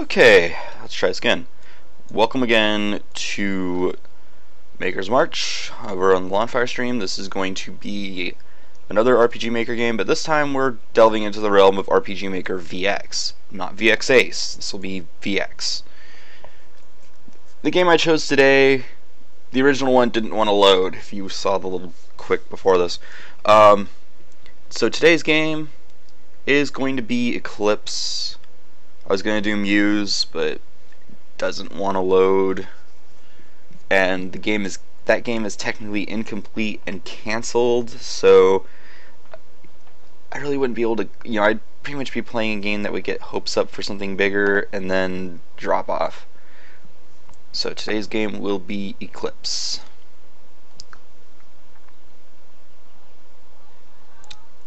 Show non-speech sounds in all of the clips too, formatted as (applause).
Okay, let's try this again. Welcome again to Maker's March over on the Lonfyre stream. This is going to be another RPG Maker game, but this time we're delving into the realm of RPG Maker VX, not VX Ace. This will be VX. The game I chose today, the original one didn't want to load, if you saw the little quick before this. Um, so today's game is going to be Eclipse. I was going to do Muse, but doesn't want to load. And the game is that game is technically incomplete and canceled, so I really wouldn't be able to, you know, I'd pretty much be playing a game that would get hopes up for something bigger and then drop off. So today's game will be Eclipse.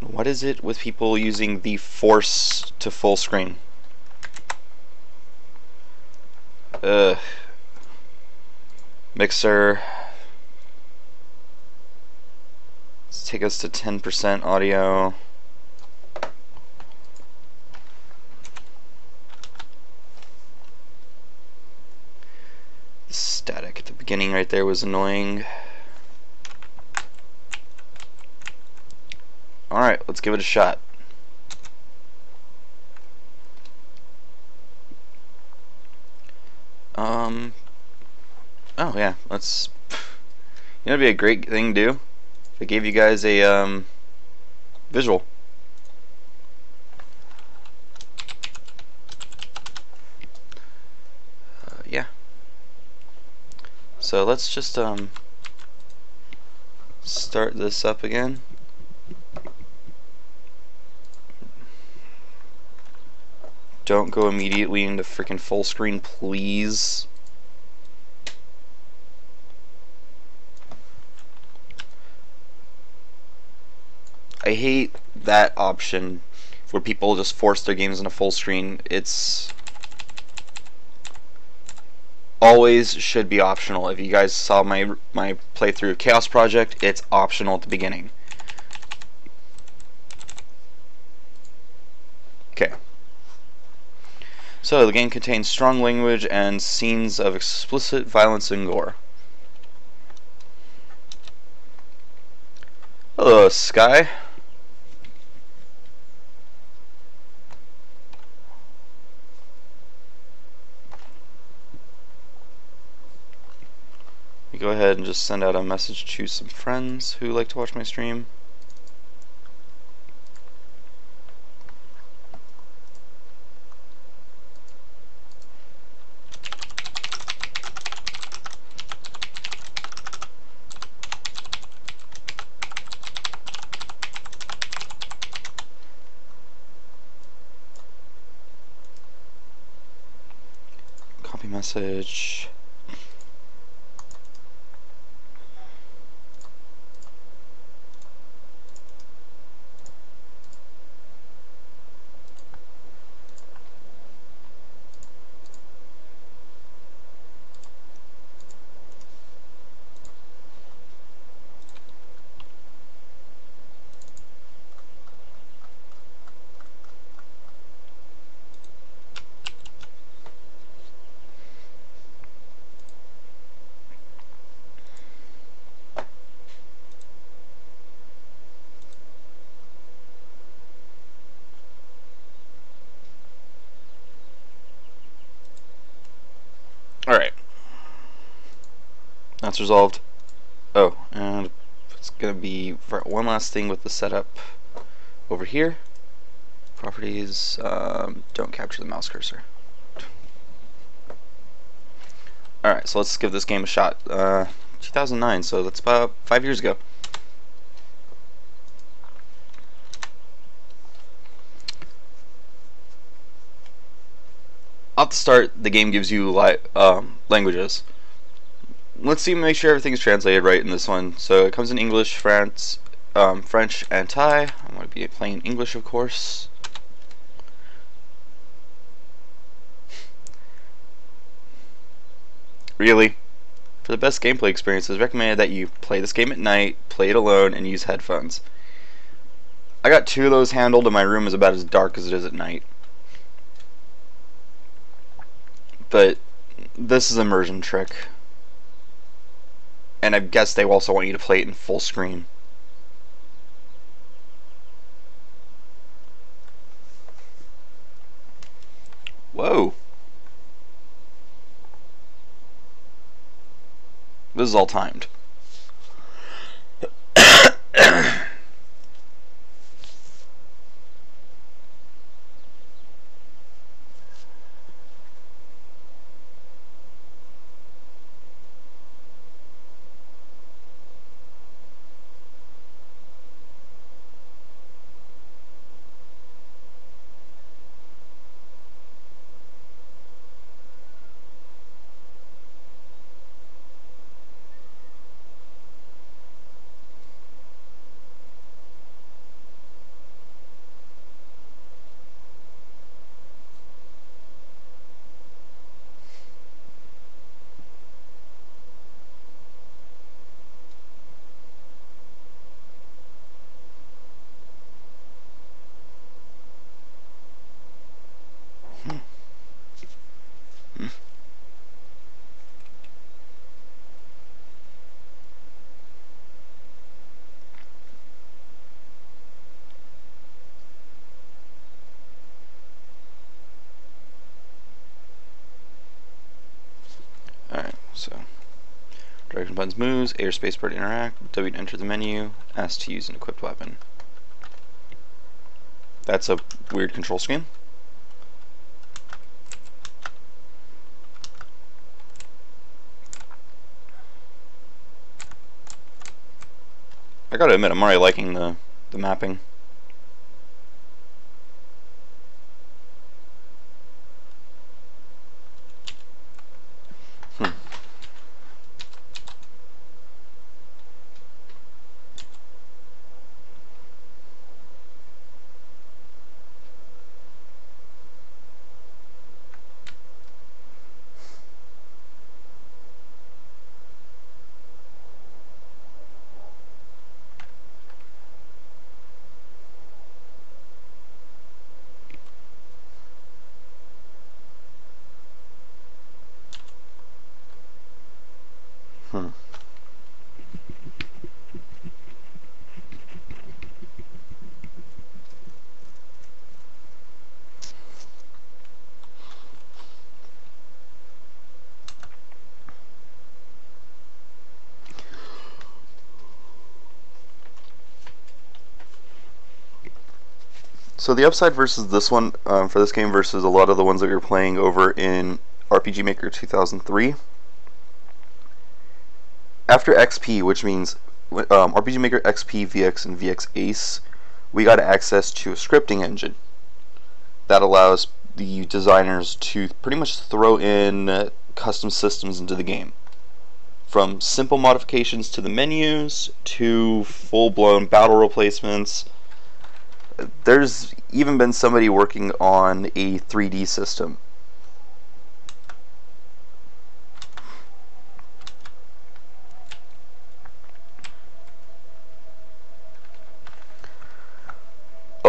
What is it with people using the force to full screen? Ugh. Mixer. Let's take us to 10% audio. Static at the beginning right there was annoying. Alright, let's give it a shot. Um. Oh yeah, let's. You know, it'd be a great thing to do. If I gave you guys a um, visual. Uh, yeah. So let's just um start this up again. Don't go immediately into freaking full screen, please. I hate that option where people just force their games into full screen. It's always should be optional. If you guys saw my my playthrough of Chaos Project, it's optional at the beginning. Okay. So, the game contains strong language and scenes of explicit violence and gore. Hello, Sky. go ahead and just send out a message to some friends who like to watch my stream. Message. Alright. Resolved. Oh, and it's going to be one last thing with the setup over here. Properties, um, don't capture the mouse cursor. Alright, so let's give this game a shot. Uh, 2009, so that's about five years ago. off the start, the game gives you um, languages. Let's see, make sure everything is translated right in this one. So it comes in English, France, um, French, and Thai. I'm going to be playing English, of course. Really? For the best gameplay experience, it's recommended that you play this game at night, play it alone, and use headphones. I got two of those handled, and my room is about as dark as it is at night. but this is immersion trick. And I guess they also want you to play it in full screen. Whoa. This is all timed. Alright, so direction moves, A or spacebar to interact, W to enter the menu, S to use an equipped weapon. That's a weird control scheme. I gotta admit, I'm already liking the, the mapping. Hmm. Hmm. So the upside versus this one um, for this game versus a lot of the ones that you're playing over in RPG Maker 2003 after XP, which means um, RPG Maker XP, VX, and VX Ace, we got access to a scripting engine that allows the designers to pretty much throw in uh, custom systems into the game. From simple modifications to the menus to full blown battle replacements. There's even been somebody working on a 3D system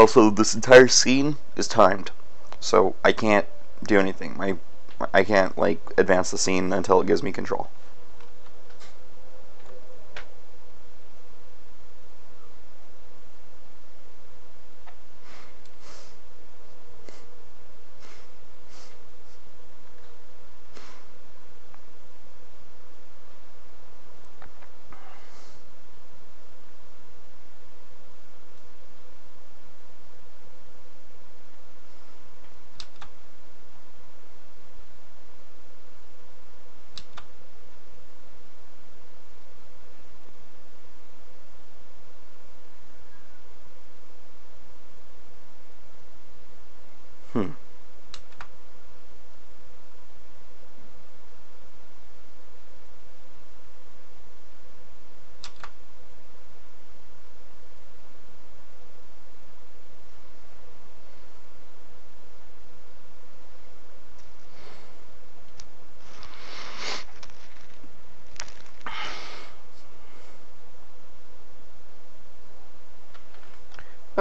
Also, this entire scene is timed, so I can't do anything. I I can't like advance the scene until it gives me control. Hmm.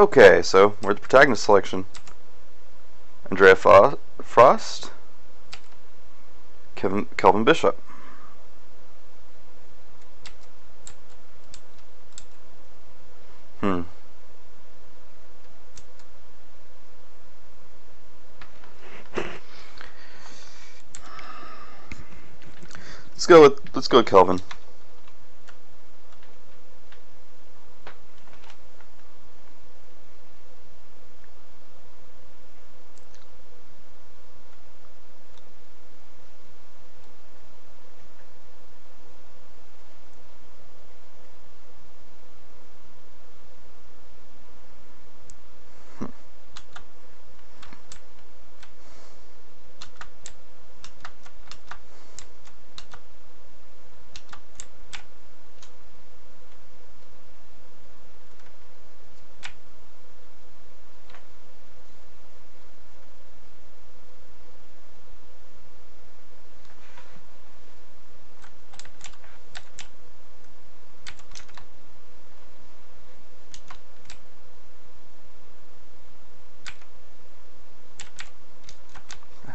Okay, so we're at the protagonist selection. Andrea Frost. Kevin, Kelvin Bishop. Hmm. Let's go with let's go with Kelvin.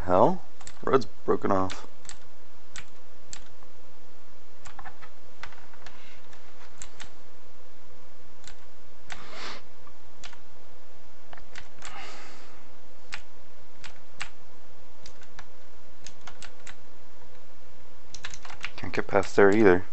Hell? Road's broken off. Can't get past there either.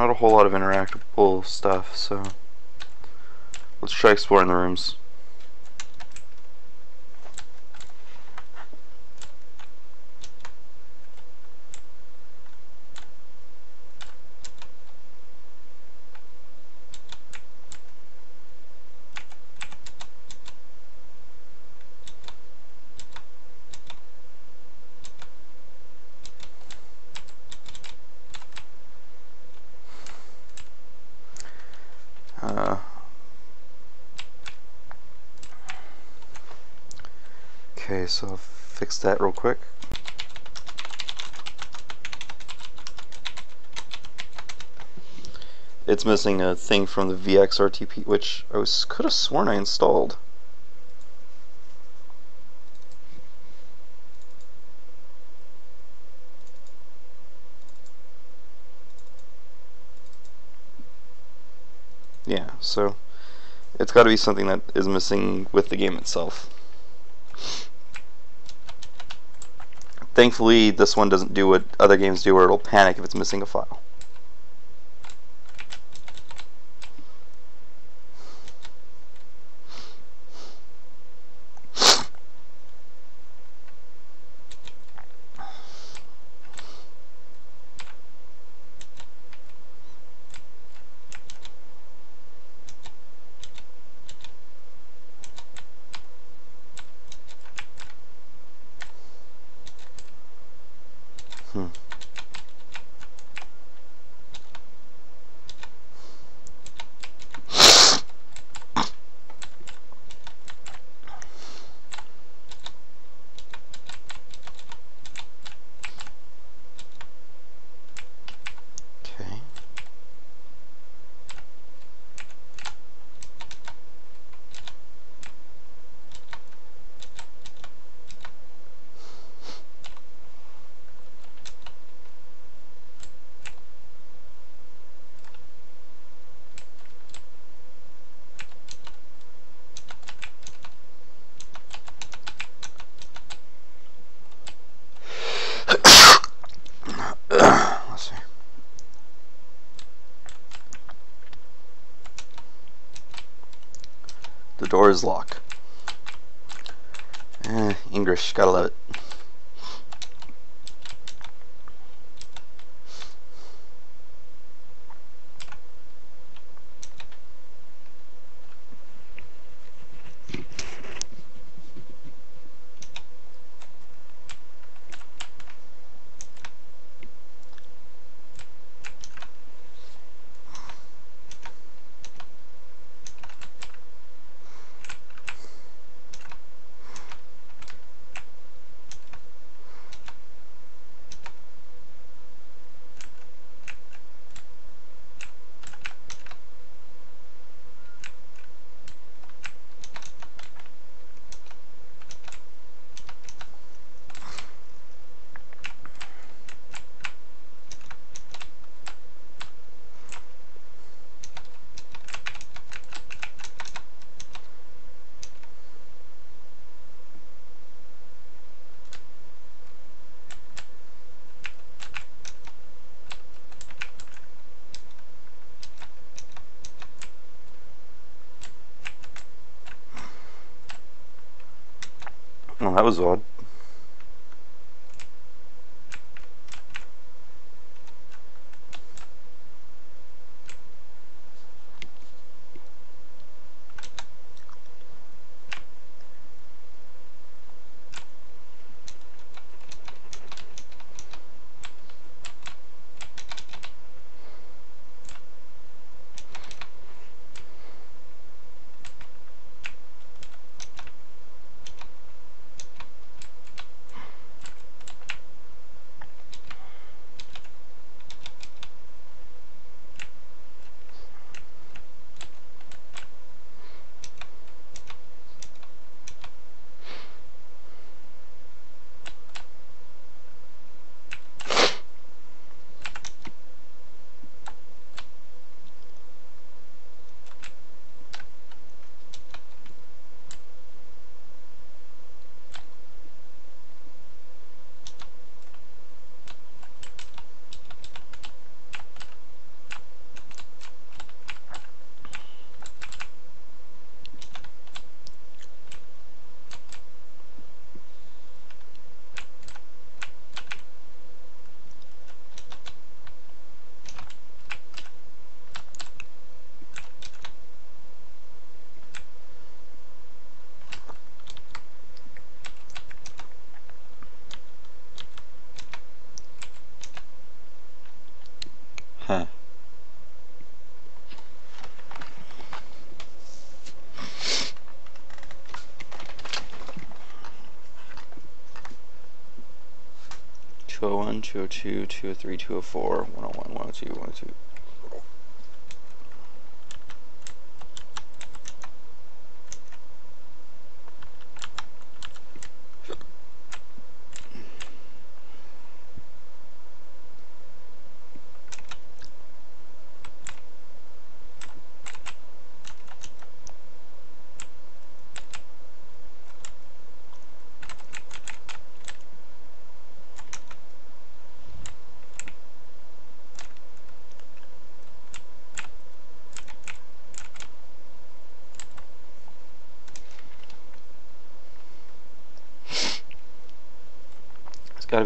not a whole lot of interactable stuff, so let's try exploring the rooms. Uh, okay, so I'll that real quick. It's missing a thing from the VXRTP, which I was could have sworn I installed. Yeah, so it's got to be something that is missing with the game itself. Thankfully, this one doesn't do what other games do where it'll panic if it's missing a file. Hmm. Okay. Let's see. The door That was odd. 202, 203, 204, 101, 102, 102.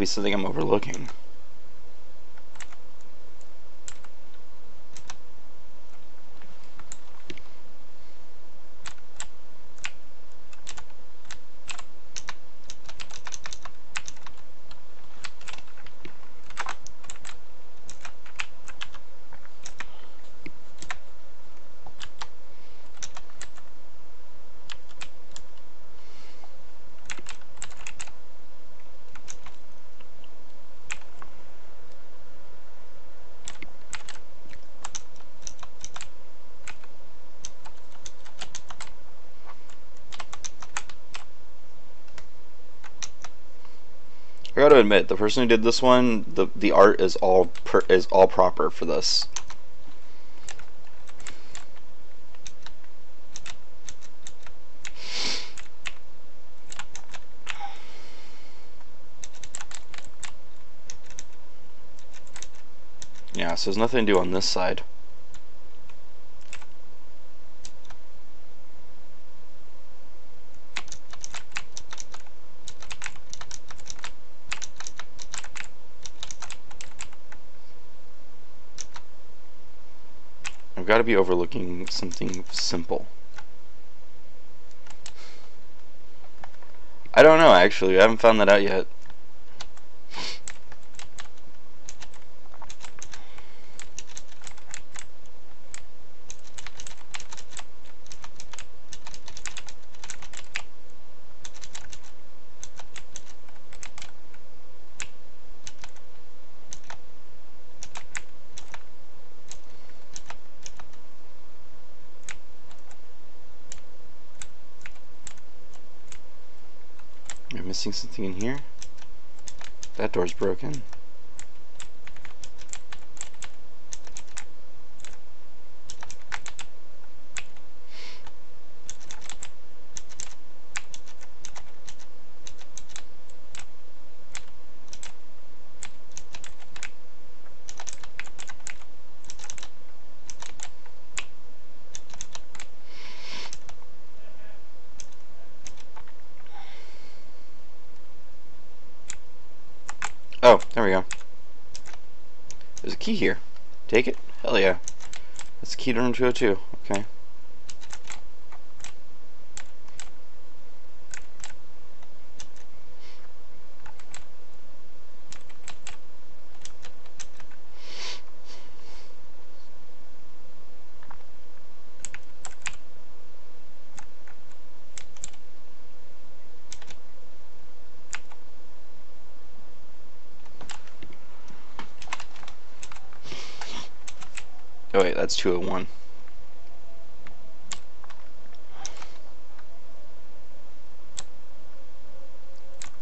Something I'm overlooking. Gotta admit, the person who did this one, the the art is all per, is all proper for this. Yeah, so there's nothing to do on this side. I've got to be overlooking something simple. I don't know, actually. I haven't found that out yet. Am I missing something in here? That door's broken. To room 202. Okay. Oh wait, that's 201.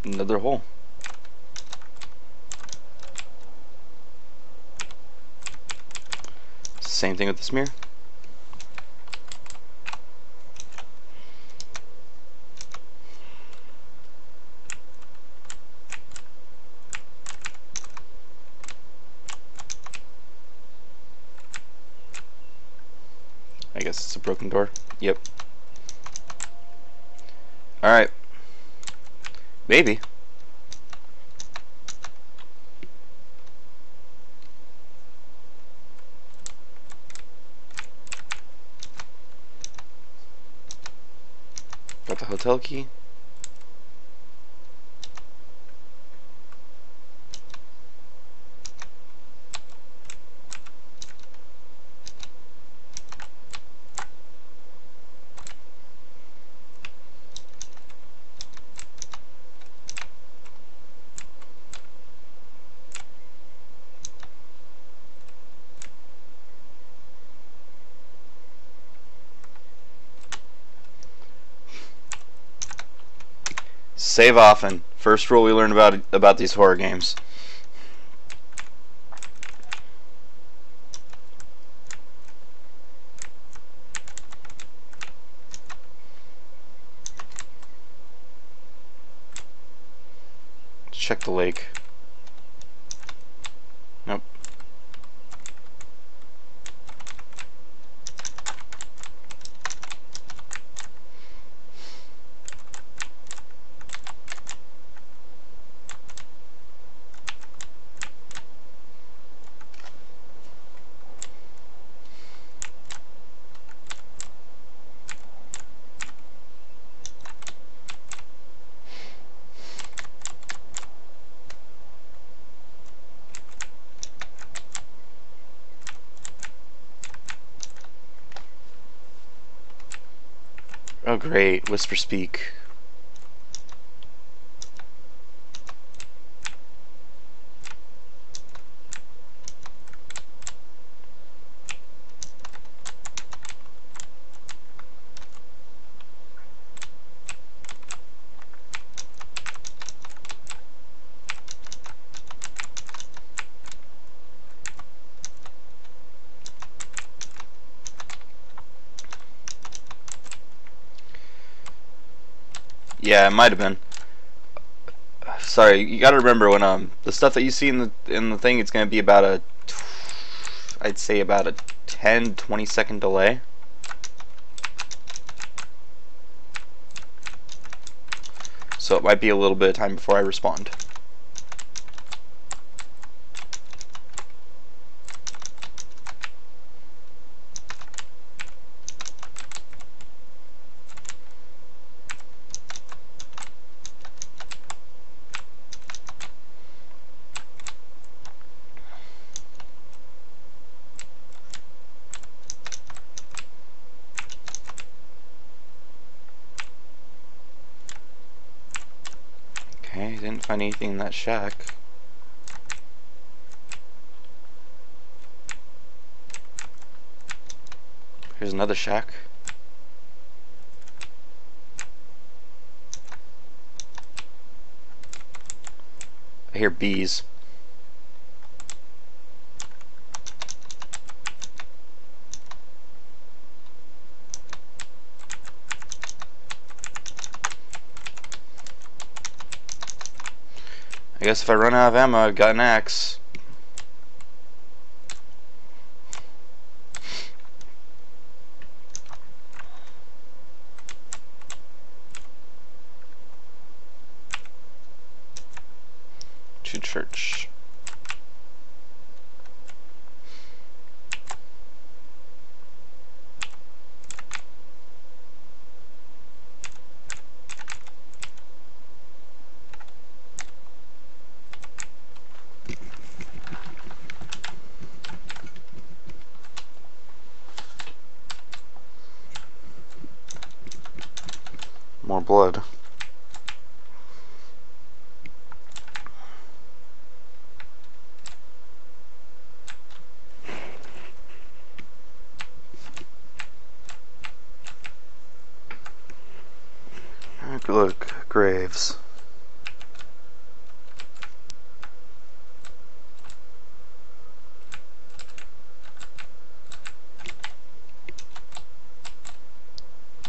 Another hole. Same thing with this mirror. Broken door. Yep. Alright. Maybe. Got the hotel key. Save often. First rule we learned about about these horror games. Check the lake. Nope. Oh great, Whisper Speak. Yeah, it might have been. Sorry, you got to remember when um the stuff that you see in the in the thing, it's gonna be about a, I'd say about a 10 20 second delay. So it might be a little bit of time before I respond. Okay, didn't find anything in that shack. Here's another shack. I hear bees. I guess if I run out of ammo, I've got an axe. Should church. More blood. Look, graves.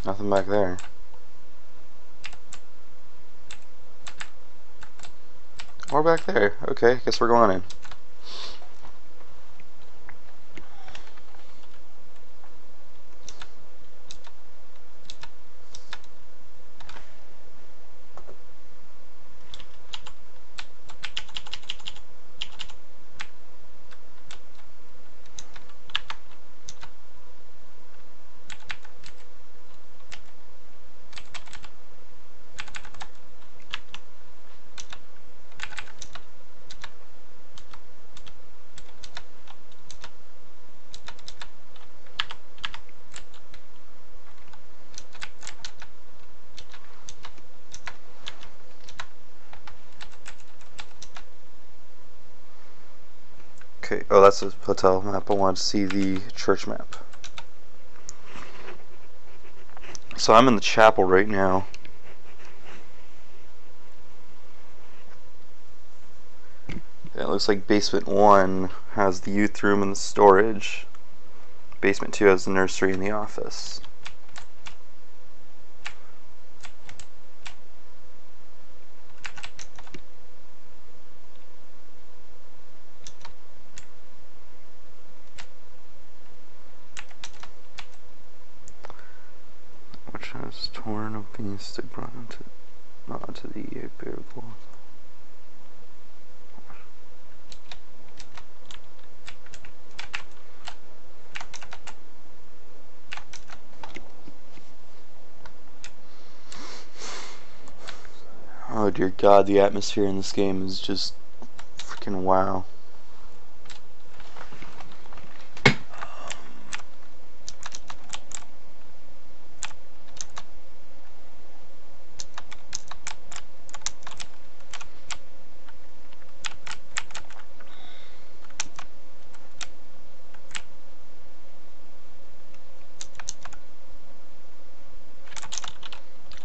Nothing back there. We're back there. Okay, guess we're going in. Okay, oh that's a hotel map. I wanted to see the church map. So I'm in the chapel right now. It looks like basement 1 has the youth room and the storage. Basement 2 has the nursery and the office. which has torn a beast brought onto not onto the bearable. Oh dear god, the atmosphere in this game is just freaking wow.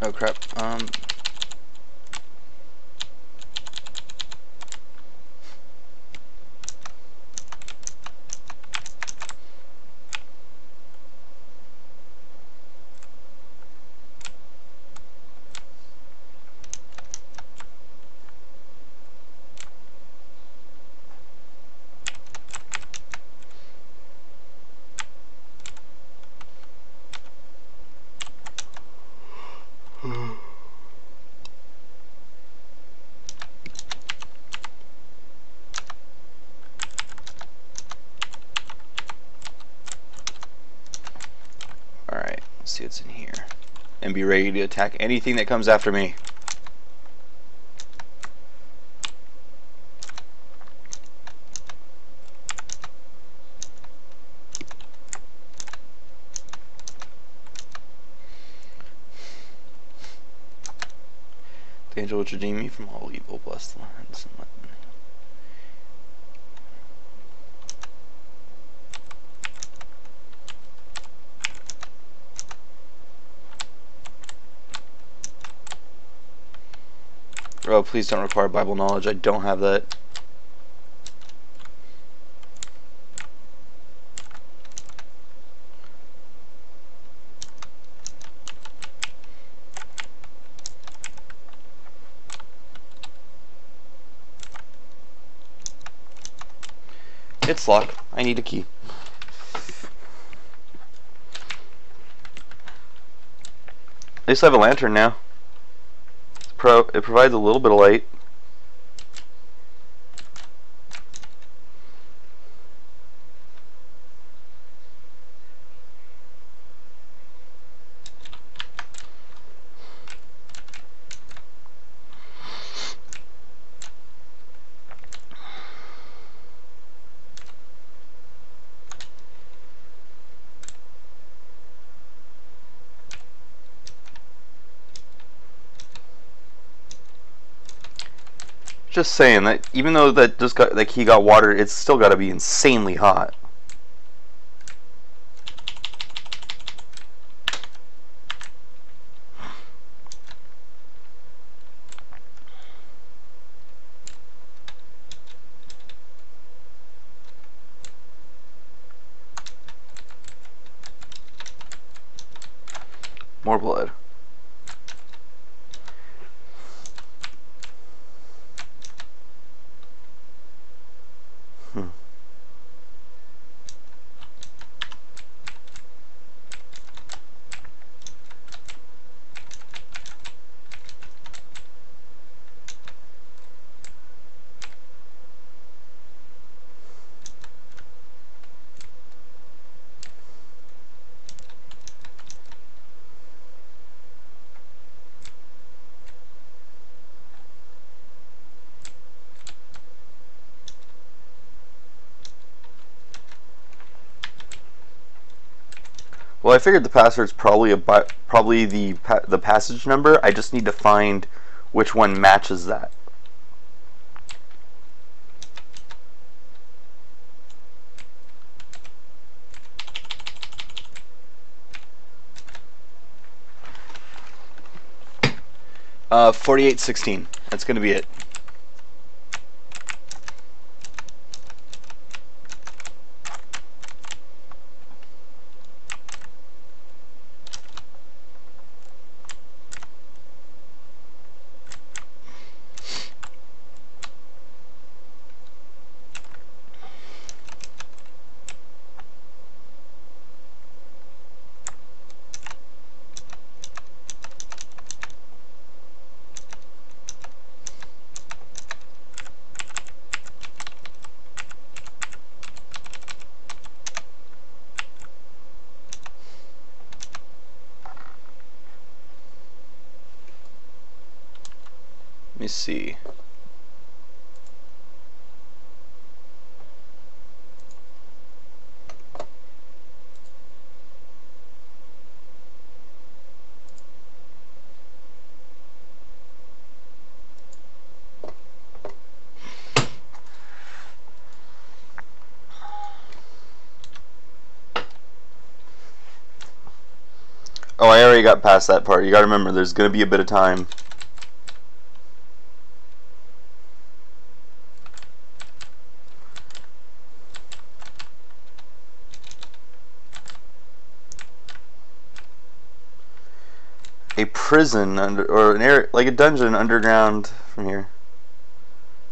Oh crap. Um. Alright, let's see what's in here. And be ready to attack anything that comes after me. The angel will redeem me from all evil, bless the lands and let me. Oh, please don't require Bible knowledge. I don't have that. It's locked. I need a key. At least I have a lantern now. Pro it provides a little bit of light. Just saying that even though that just got that he got water, it's still got to be insanely hot. More blood. Hmm. Well, I figured the password's probably a probably the pa the passage number. I just need to find which one matches that. Uh, 4816. That's going to be it. See. Oh, I already got past that part. You gotta remember, there's gonna be a bit of time. a prison under or an area like a dungeon underground from here.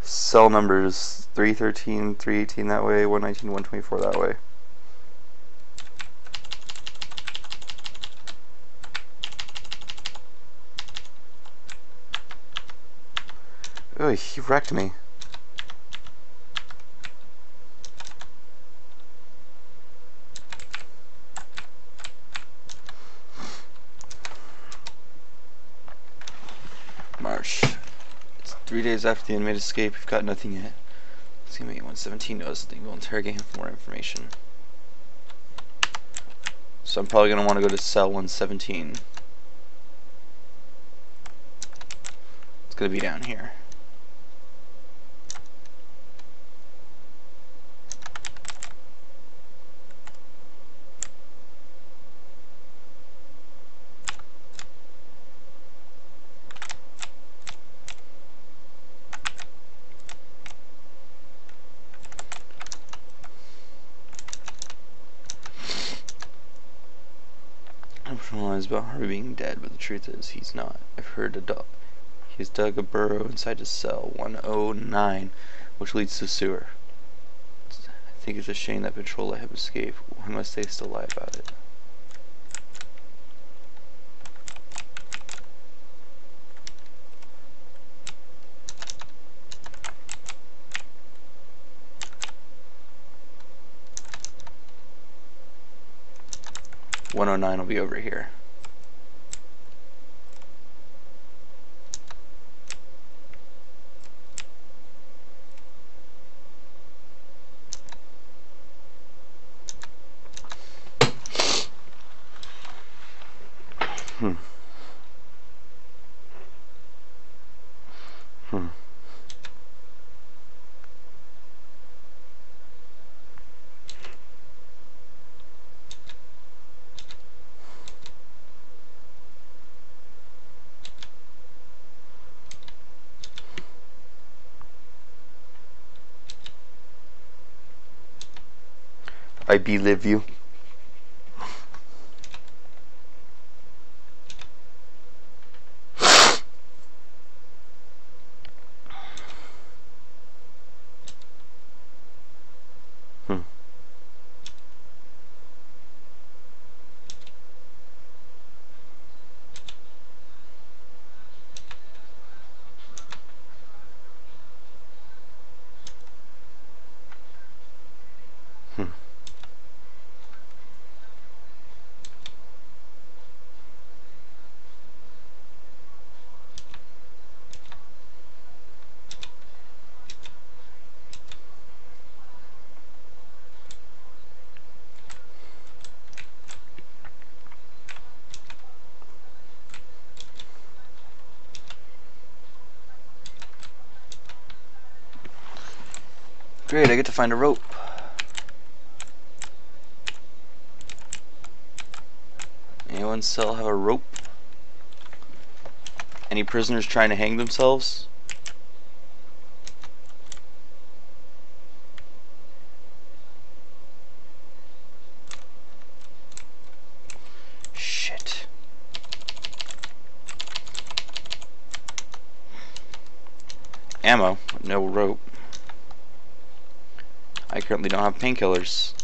Cell numbers 313, 318 that way, 119, 124 that way. Oh, he wrecked me. March. It's three days after the inmate escape. We've got nothing yet. CMA 117 knows that we'll interrogate him for more information. So I'm probably going to want to go to cell 117. It's going to be down here. About Harvey being dead, but the truth is he's not. I've heard a dog. He's dug a burrow inside his cell 109, which leads to the sewer. I think it's a shame that Patrol let him escape. Why must they still lie about it? One oh nine will be over here. Hmm. Hmm. I believe you. Hmm. Hmm. Great, I get to find a rope. Anyone still have a rope? Any prisoners trying to hang themselves? Shit. Ammo, no rope. I currently don't have painkillers.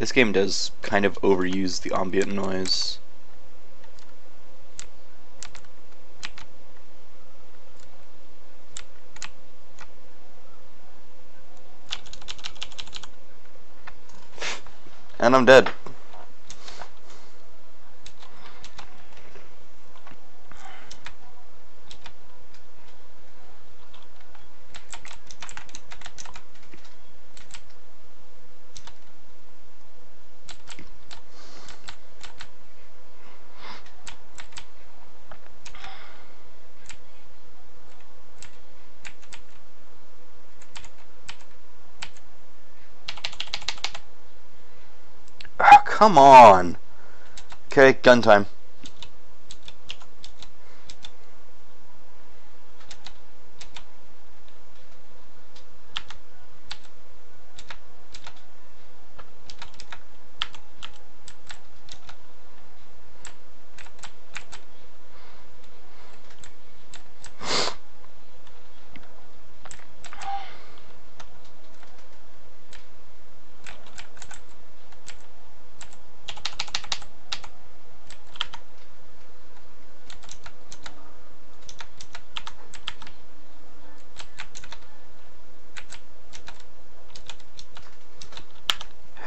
This game does kind of overuse the ambient noise. (laughs) And I'm dead. Ah, come on. Okay, gun time.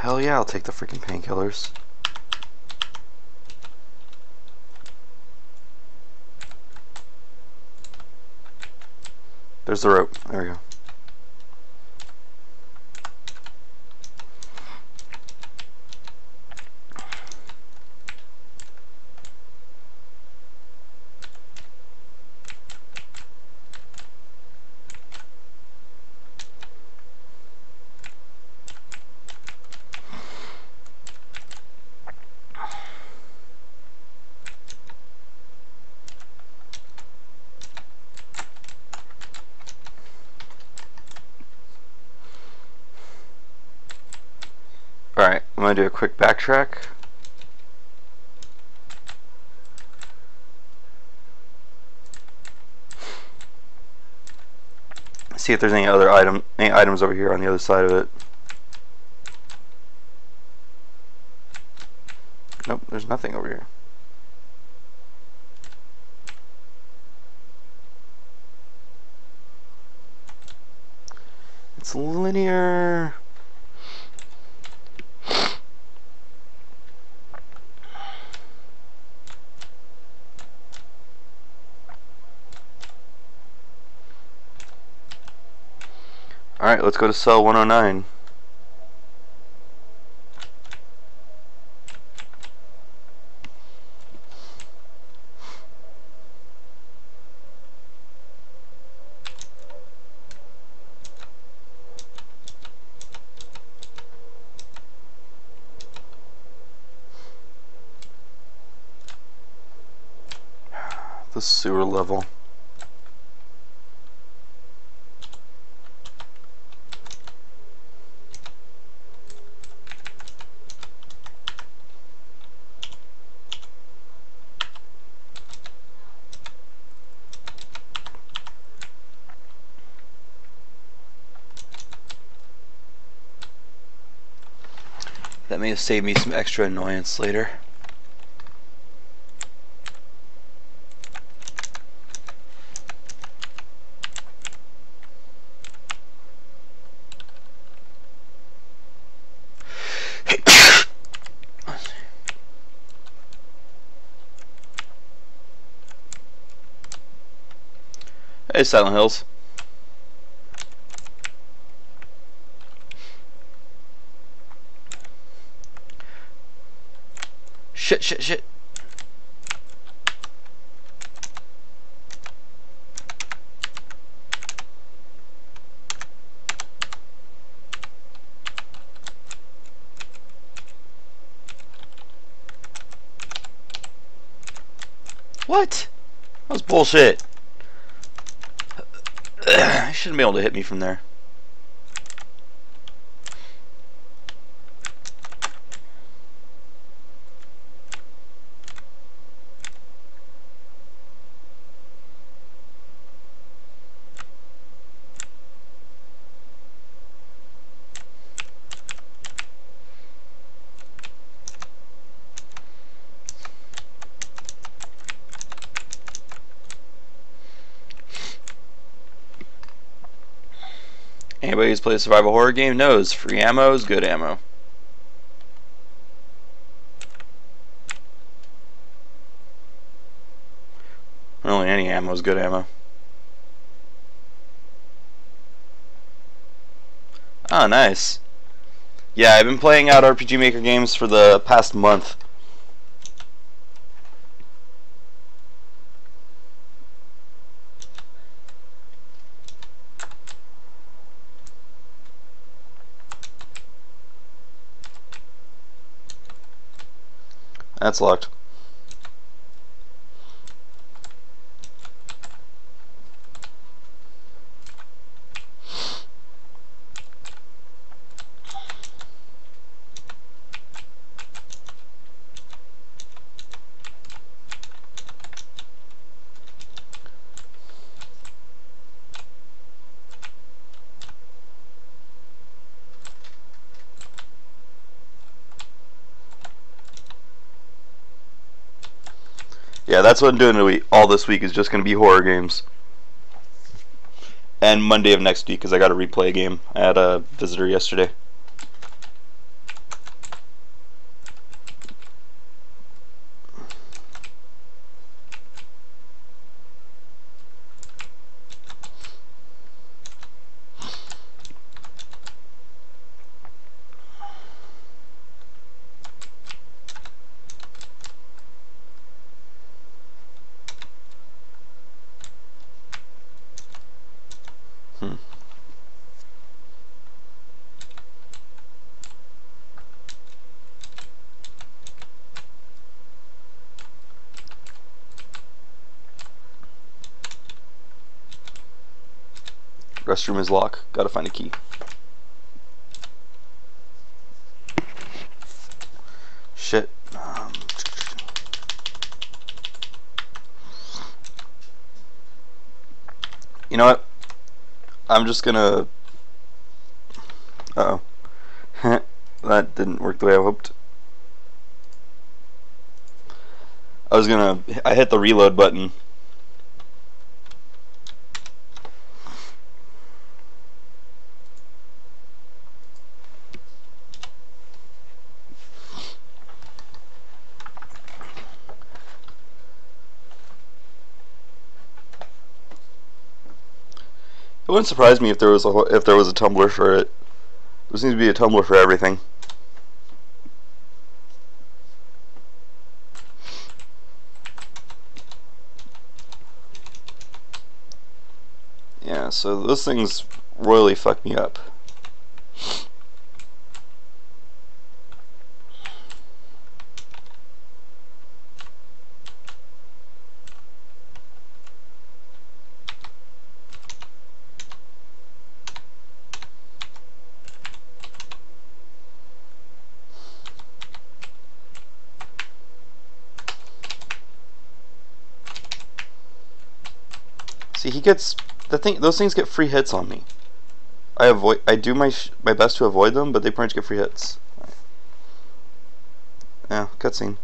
Hell yeah, I'll take the freaking painkillers. There's the rope. There we go. Gonna do a quick backtrack. See if there's any other item any items over here on the other side of it. Nope, there's nothing over here. It's linear. Alright, let's go to cell 109. the sewer level. Have saved me some extra annoyance later. Hey, Silent Hills. Shit, shit, shit. What? That was bullshit. (clears throat) he shouldn't be able to hit me from there. Who's played a survival horror game knows free ammo is good ammo. Really, any ammo is good ammo. Oh, nice. Yeah, I've been playing out RPG Maker games for the past month. That's locked. Yeah, that's what I'm doing all this week is just going to be horror games. And Monday of next week because I got to replay a game. I had a visitor yesterday. Hmm. Restroom is locked. Gotta find a key. Shit. Um, you know what? I'm just gonna. Uh oh. (laughs) that didn't work the way I hoped. I was gonna. I hit the reload button. Wouldn't surprise me if there was a if there was a tumbler for it. There seems to be a tumbler for everything. Yeah, so those things royally fuck me up. See, he gets the thing. Those things get free hits on me. I avoid. I do my my best to avoid them, but they pretty much get free hits. Yeah, cutscene.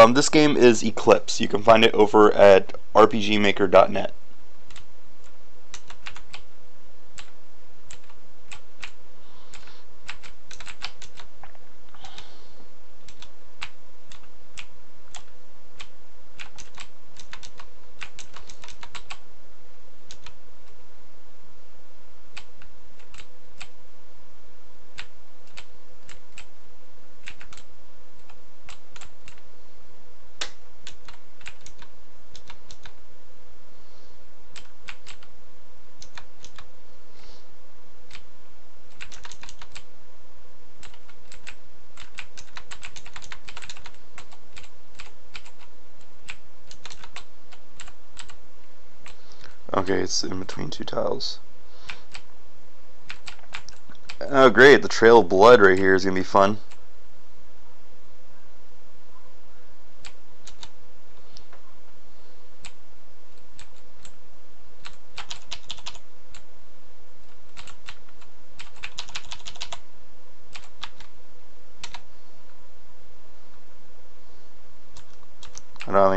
Um, this game is Eclipse. You can find it over at rpgmaker.net. Okay, it's in between two tiles. Oh great, the trail of blood right here is going to be fun.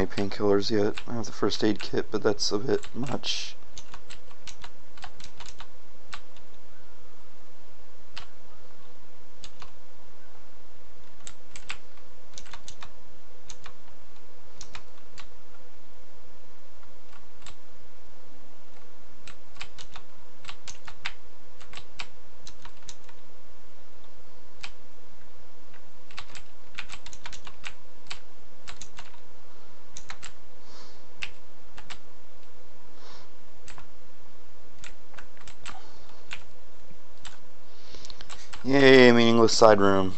Painkillers yet. I have the first aid kit, but that's a bit much. Side room.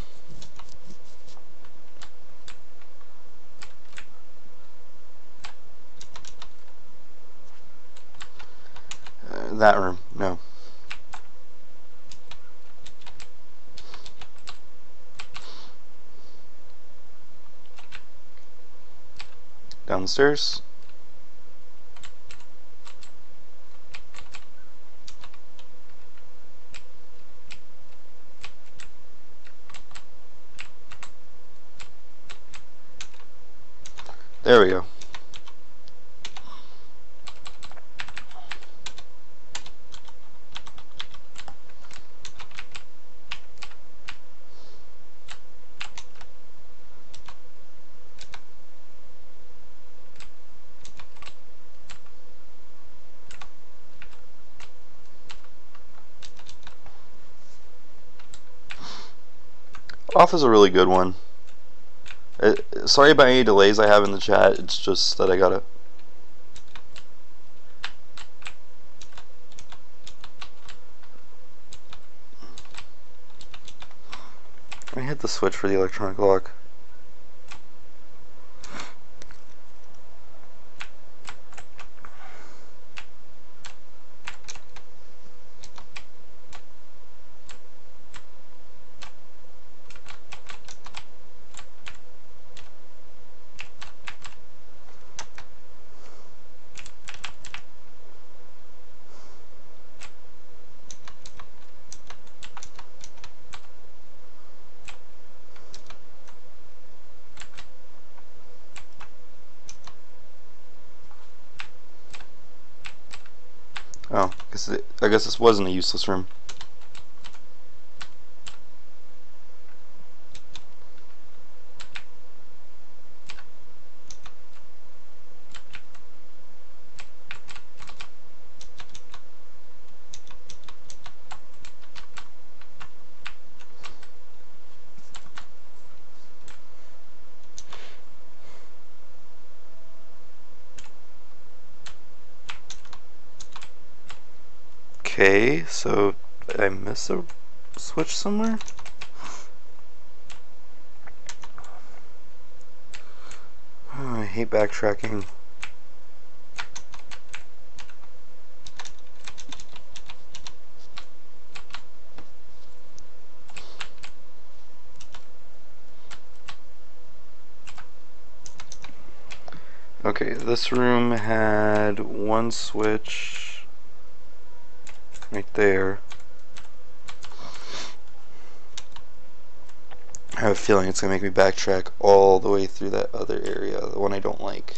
Uh, that room, no. Downstairs. There we go. Off is a really good one. Sorry about any delays I have in the chat. It's just that I gotta. I hit the switch for the electronic lock. Oh, I guess, I guess this wasn't a useless room. Okay, so did I miss a switch somewhere? Oh, I hate backtracking. Okay, this room had one switch right there. I have a feeling it's going to make me backtrack all the way through that other area, the one I don't like.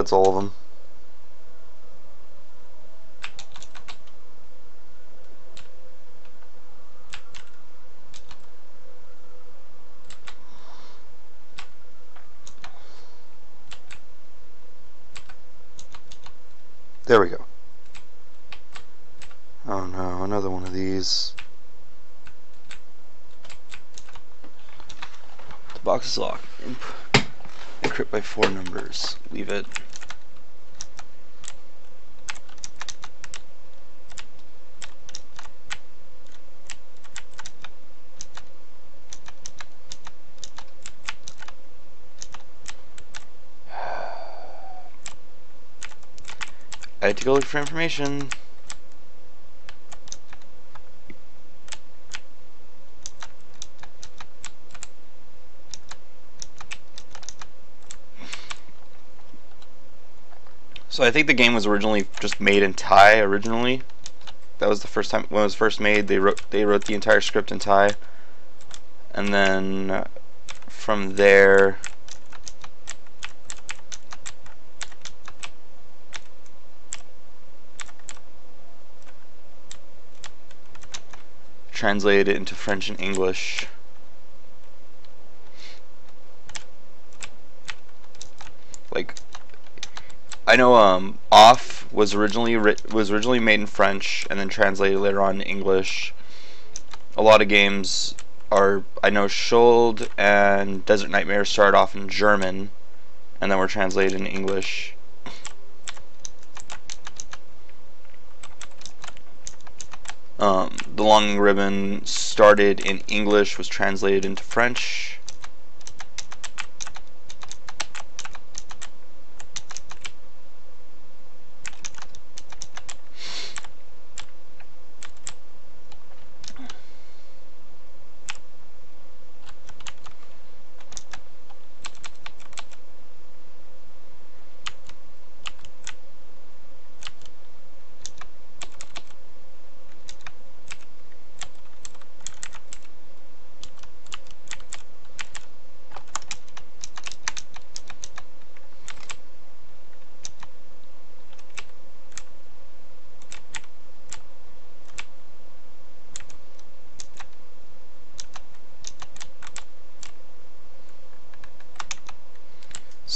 That's all of them. There we go. Oh no, another one of these. The box is locked. Encrypt by four numbers. Leave it. I had to go look for information. So I think the game was originally just made in Thai originally. That was the first time when it was first made. They wrote they wrote the entire script in Thai, and then uh, from there. Translated it into French and English. Like I know um, Off was originally was originally made in French and then translated later on in English. A lot of games are I know Schuld and Desert Nightmare started off in German and then were translated in English. Um, the Long Ribbon started in English, was translated into French,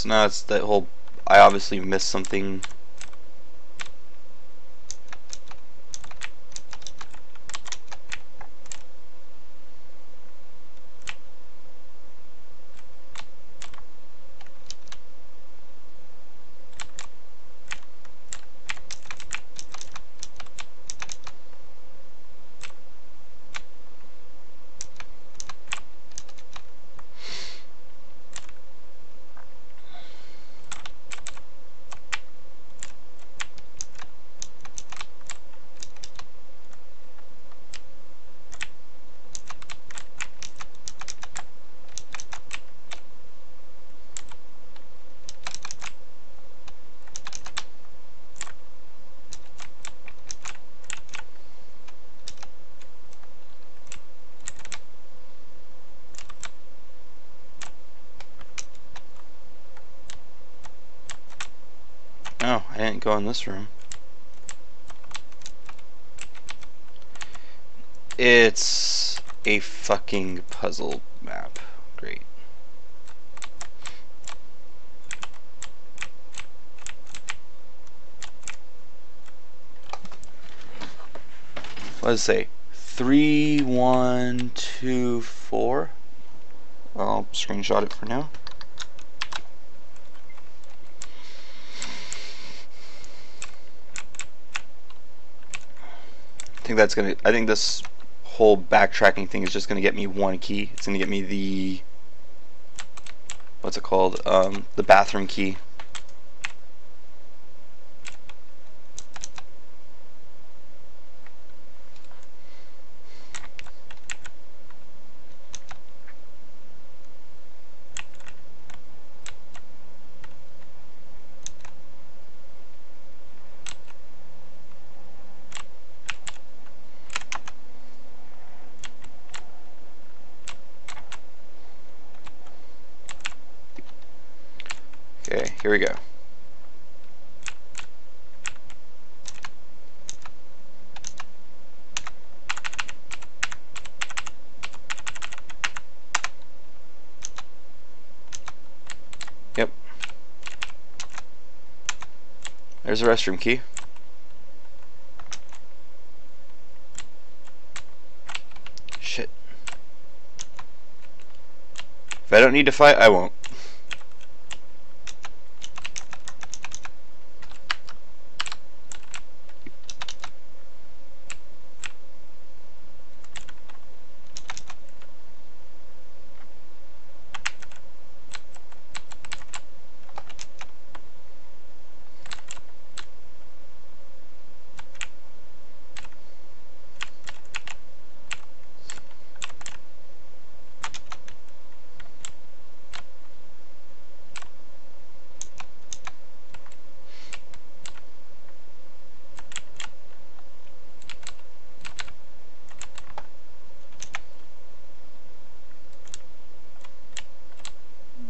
It's that whole, I obviously missed something in this room. It's a fucking puzzle map. Great. Let's say? Three, one, two, four. I'll screenshot it for now. Think that's gonna. I think this whole backtracking thing is just gonna get me one key. It's gonna get me the. What's it called? Um, the bathroom key. Okay, here we go. Yep. A restroom key. Shit. If I don't need to fight, I won't.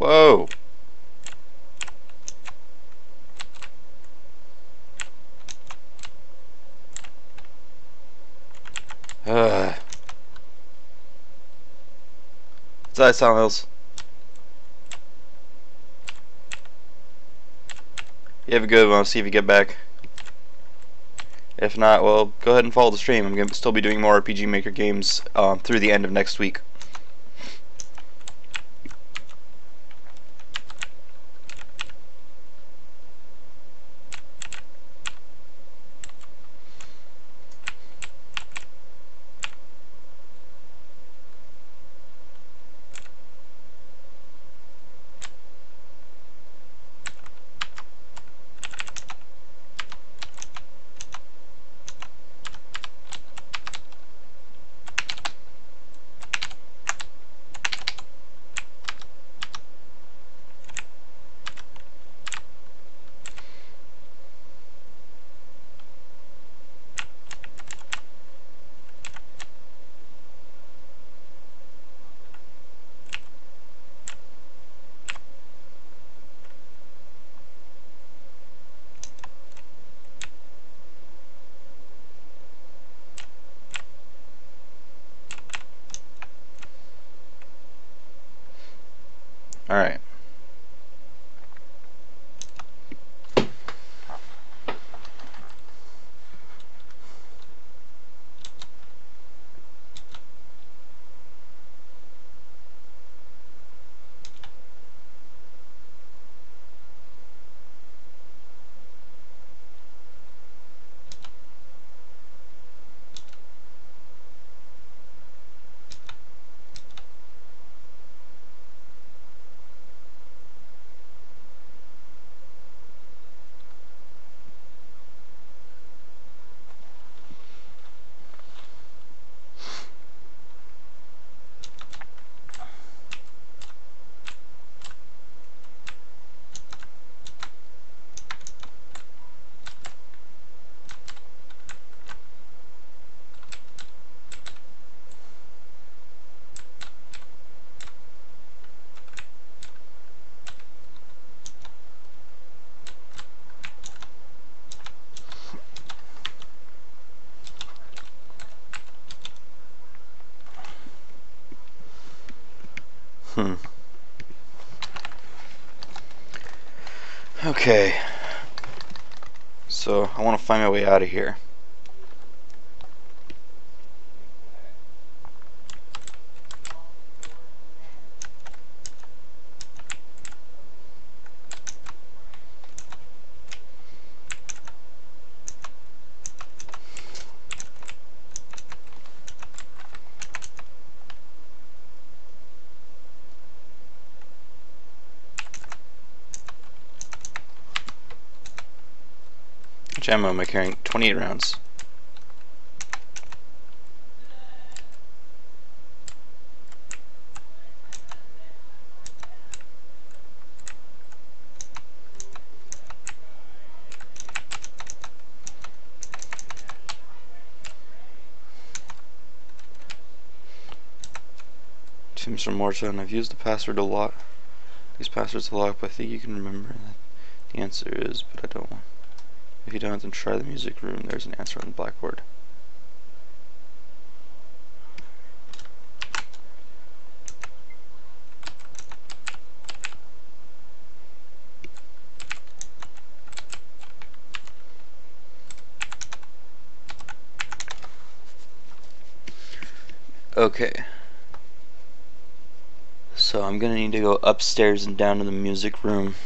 Whoa. What's that, Hills? You have a good one. I'll see if you get back. If not, well, go ahead and follow the stream. I'm going to still be doing more RPG Maker games um, through the end of next week. Out of here. Which ammo am I carrying? 28 rounds. Teams from Morton. I've used the password a lot. These passwords a lot, but I think you can remember the answer is, but I don't want. If you don't, then try the music room. There's an answer on the blackboard. Okay. So I'm gonna need to go upstairs and down to the music room.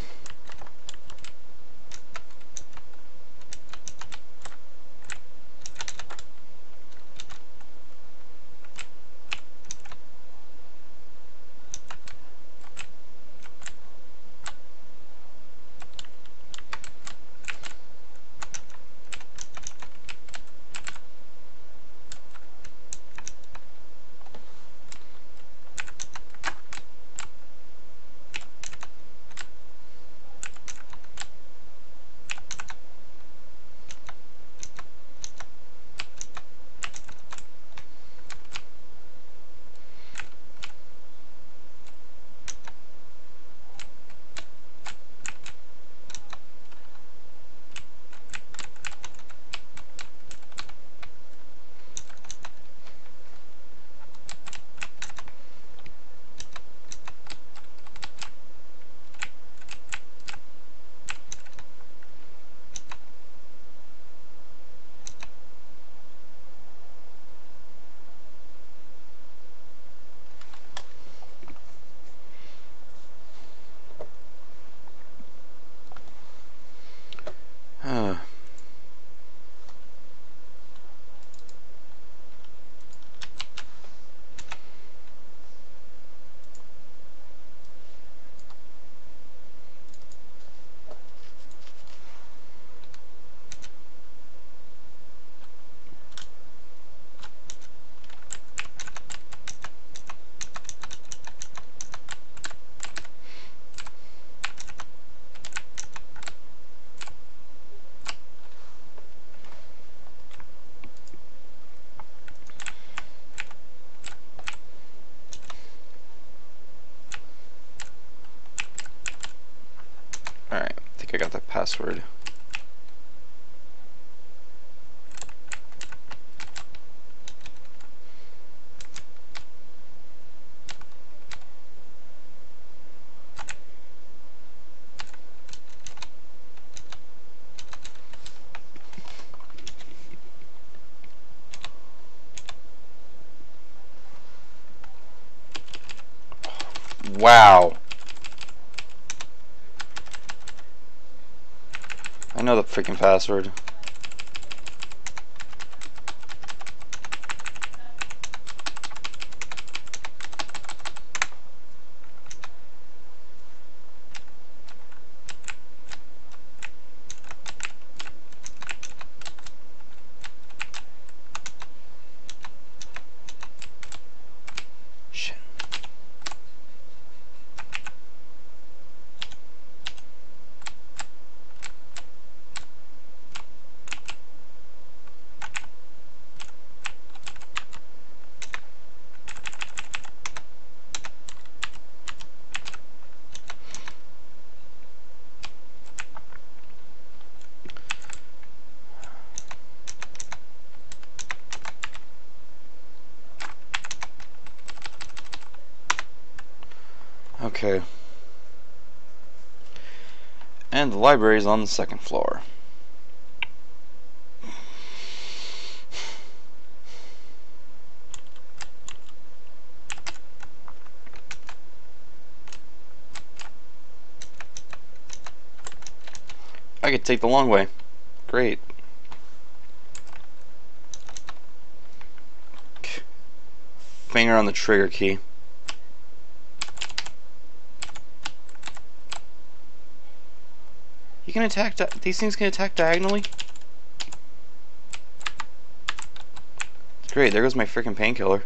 Password. Okay. And the library is on the second floor. I could take the long way. Great. Finger on the trigger key. You can attack, these things can attack diagonally? Great, there goes my freaking painkiller.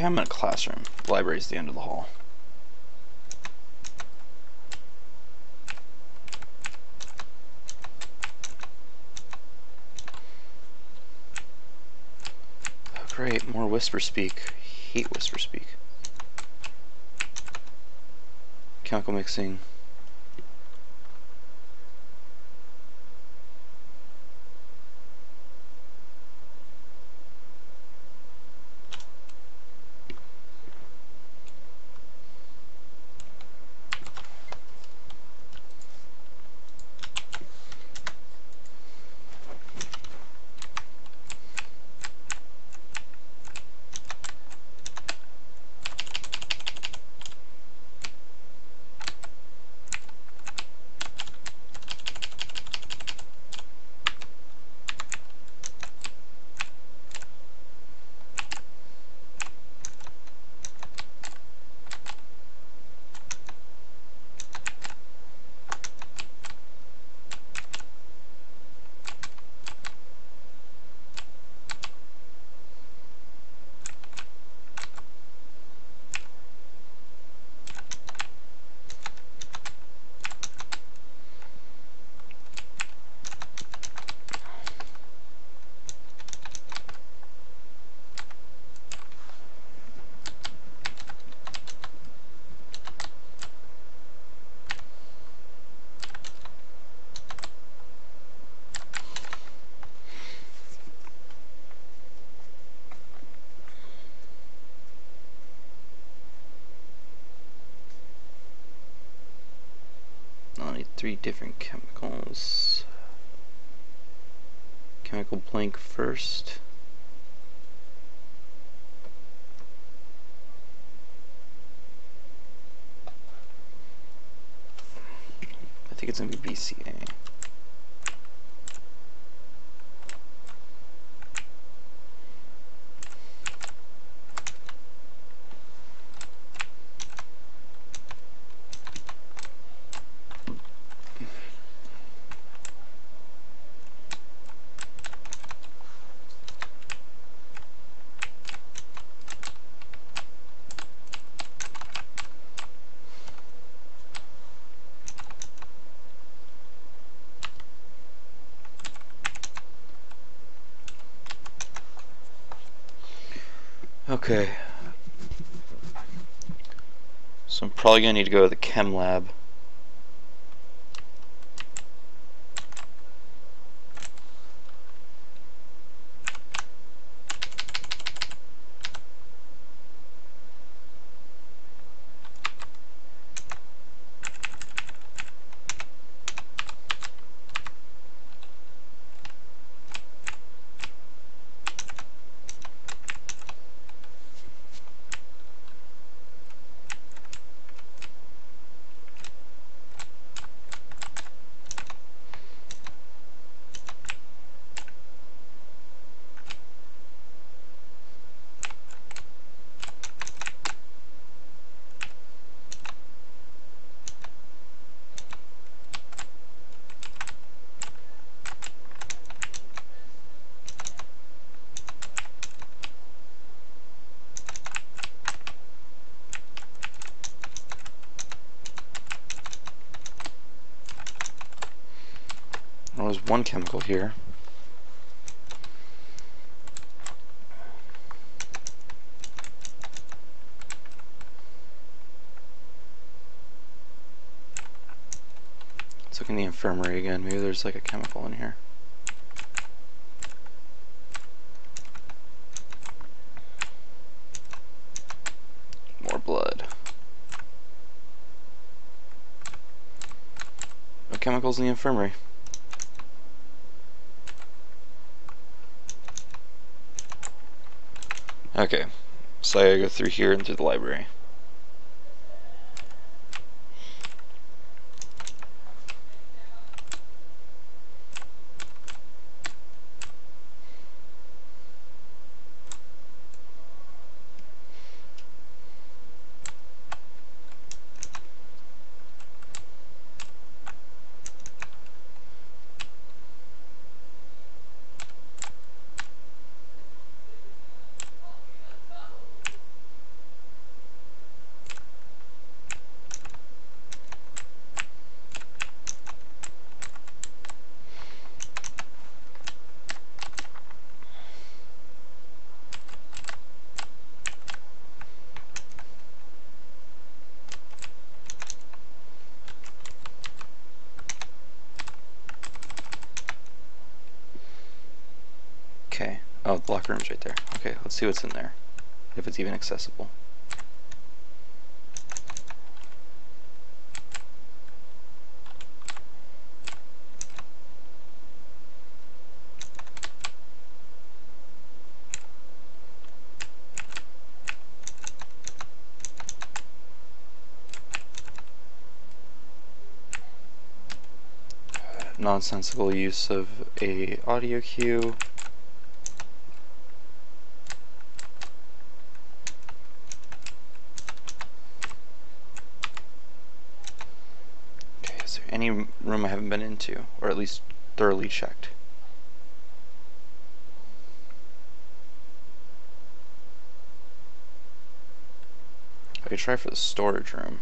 Okay, I'm in a classroom. The library's the end of the hall. Oh, great, more whisper speak. Hate whisper speak. Chemical mixing. It's to be BCA. Okay. So I'm probably going to need to go to the chem lab. One chemical here. Let's look in the infirmary again. Maybe there's like a chemical in here. More blood. No chemicals in the infirmary. Okay, so I go through here and through the library. Okay. Room's right there. Okay, let's see what's in there. If it's even accessible. Nonsensical use of a audio cue. Okay, is there any room I haven't been into, or at least thoroughly checked? I could try for the storage room.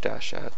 Dash at?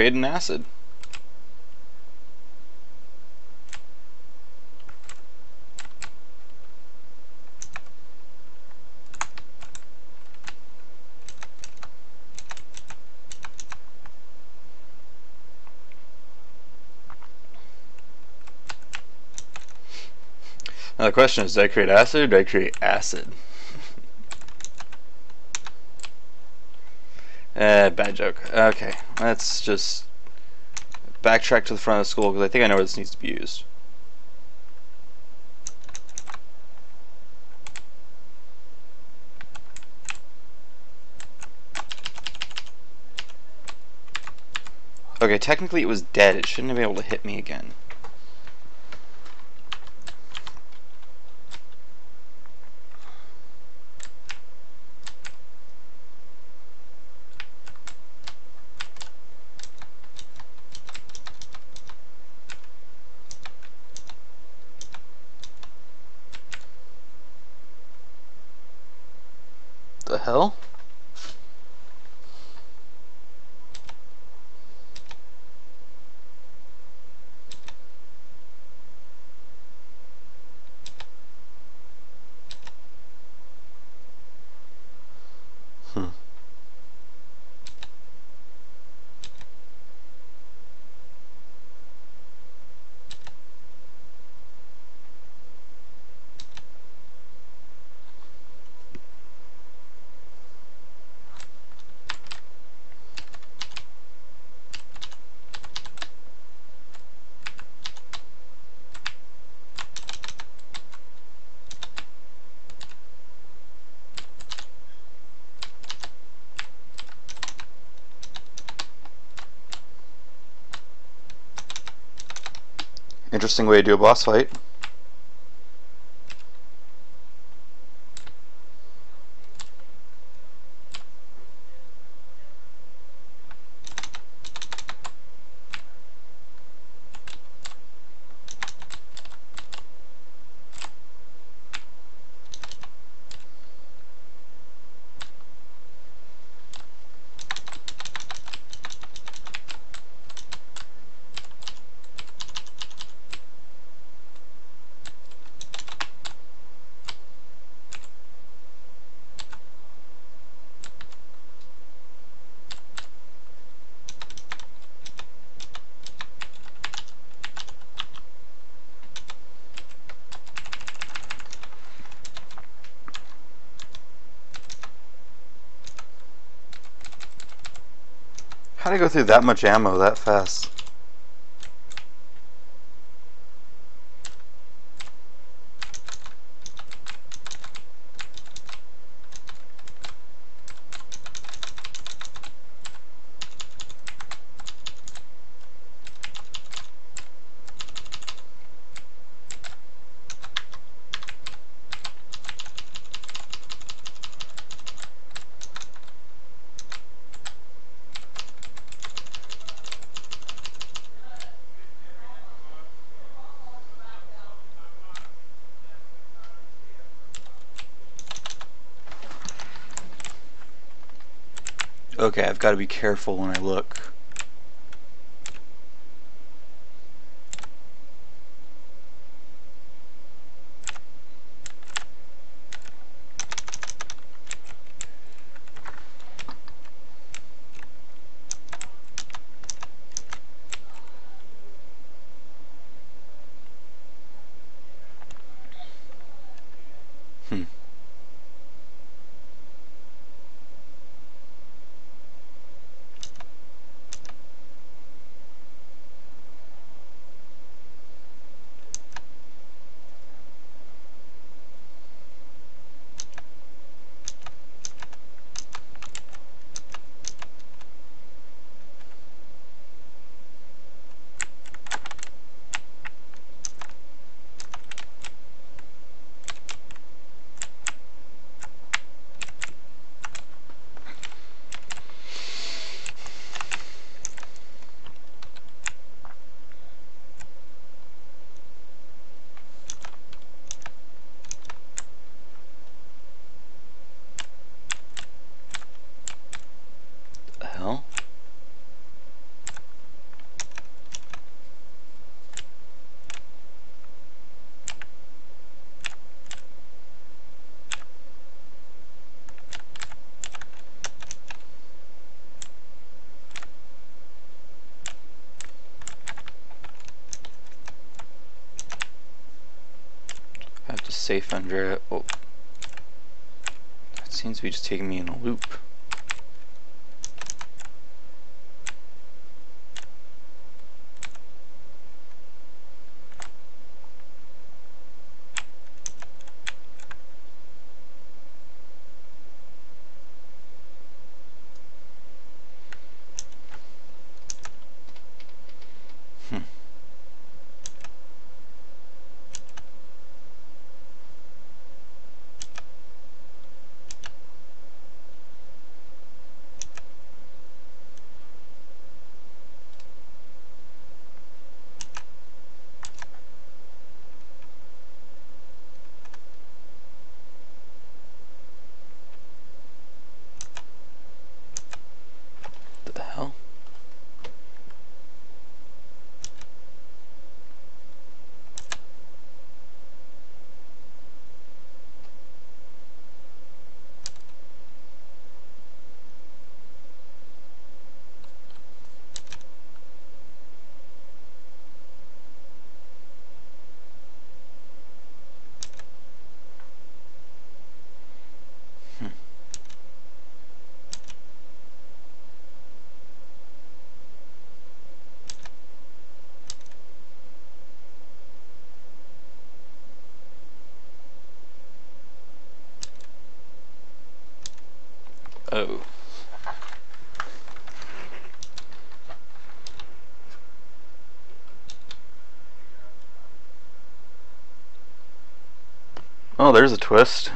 An acid. Now the question is, did I create acid or did I create acid? (laughs) Eh, bad joke. Okay, let's just backtrack to the front of the school because I think I know where this needs to be used. Okay, technically it was dead. It shouldn't have been able to hit me again. hell? Hmm. Interesting way to do a boss fight. Through that much ammo that fast? Okay, Got to be careful when I look. Hmm. The hell? I have to safe under it. Oh. That seems to be just taking me in a loop. Hmm. Oh. Oh, there's a twist.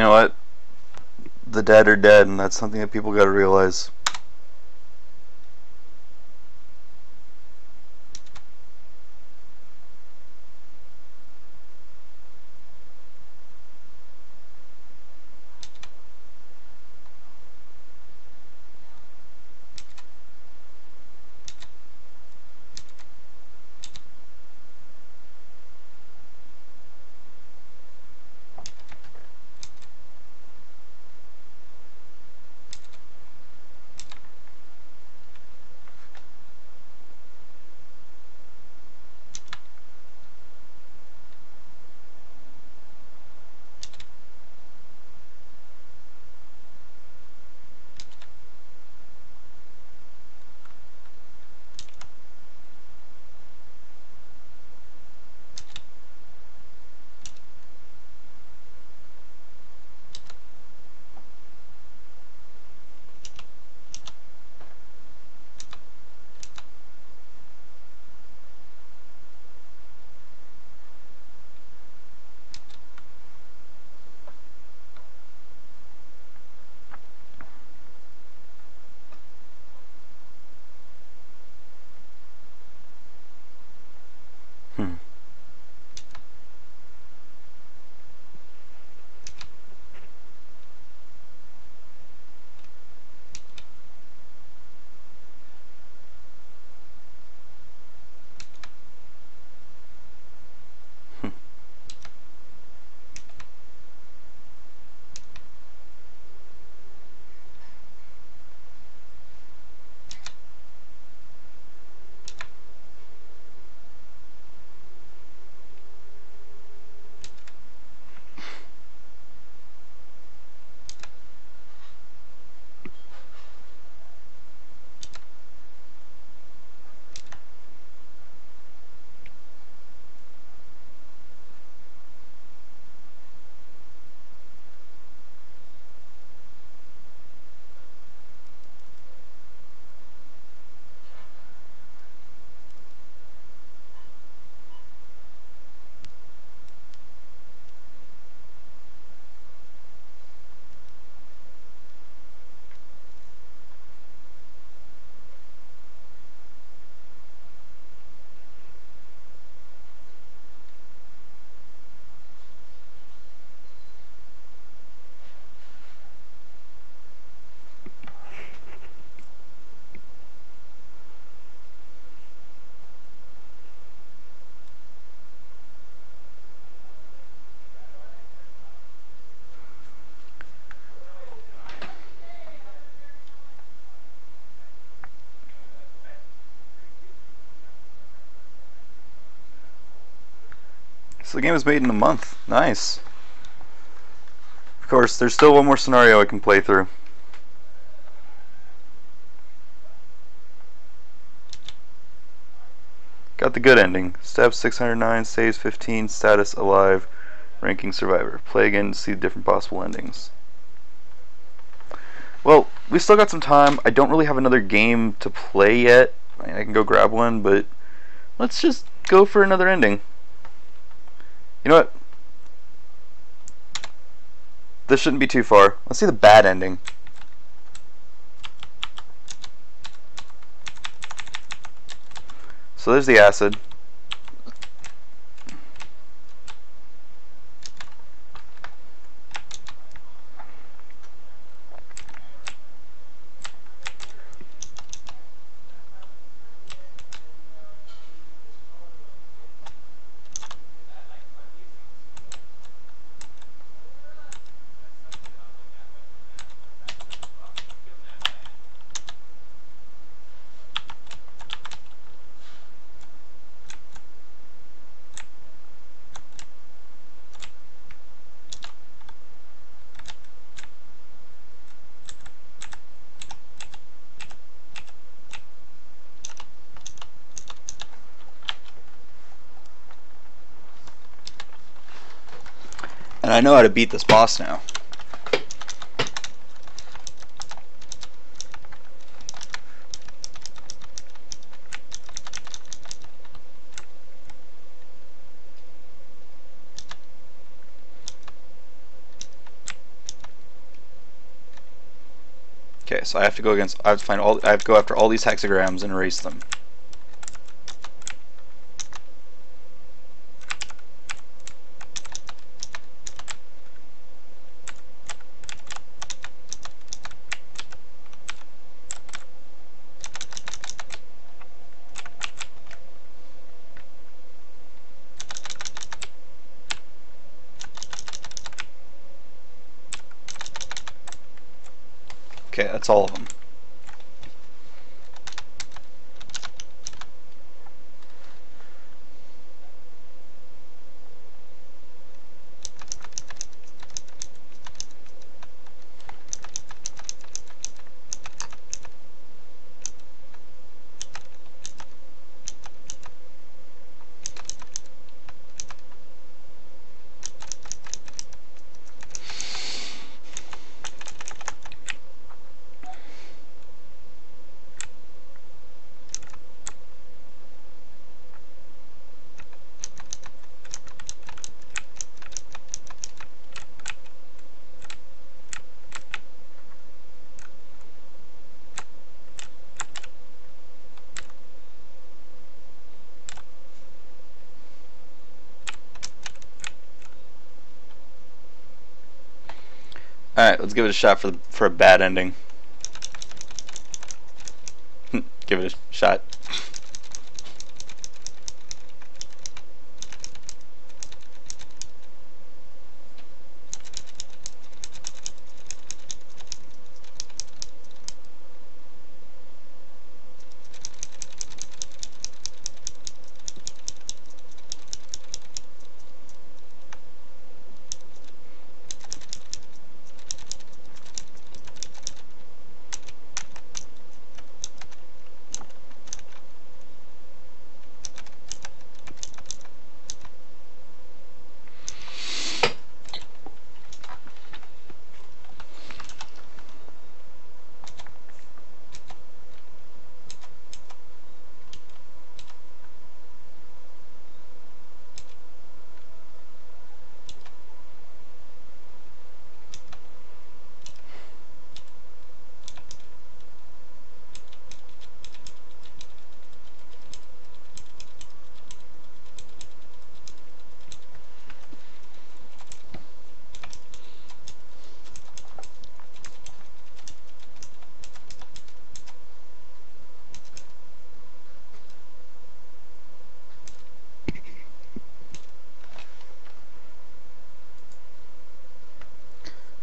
you know what? The dead are dead, and that's something that people got to realize. So the game was made in a month. Nice. Of course, there's still one more scenario I can play through. Got the good ending. Stab 609, saves 15, status alive, ranking survivor. Play again to see the different possible endings. Well, we still got some time. I don't really have another game to play yet. I, mean, I can go grab one, but let's just go for another ending. You know what? This shouldn't be too far. Let's see the bad ending. So there's the acid. And I know how to beat this boss now. Okay, so I have to go against. I have to find all. I have to go after all these hexagrams and erase them. All of them. Alright, let's give it a shot for for a bad ending. give it a shot.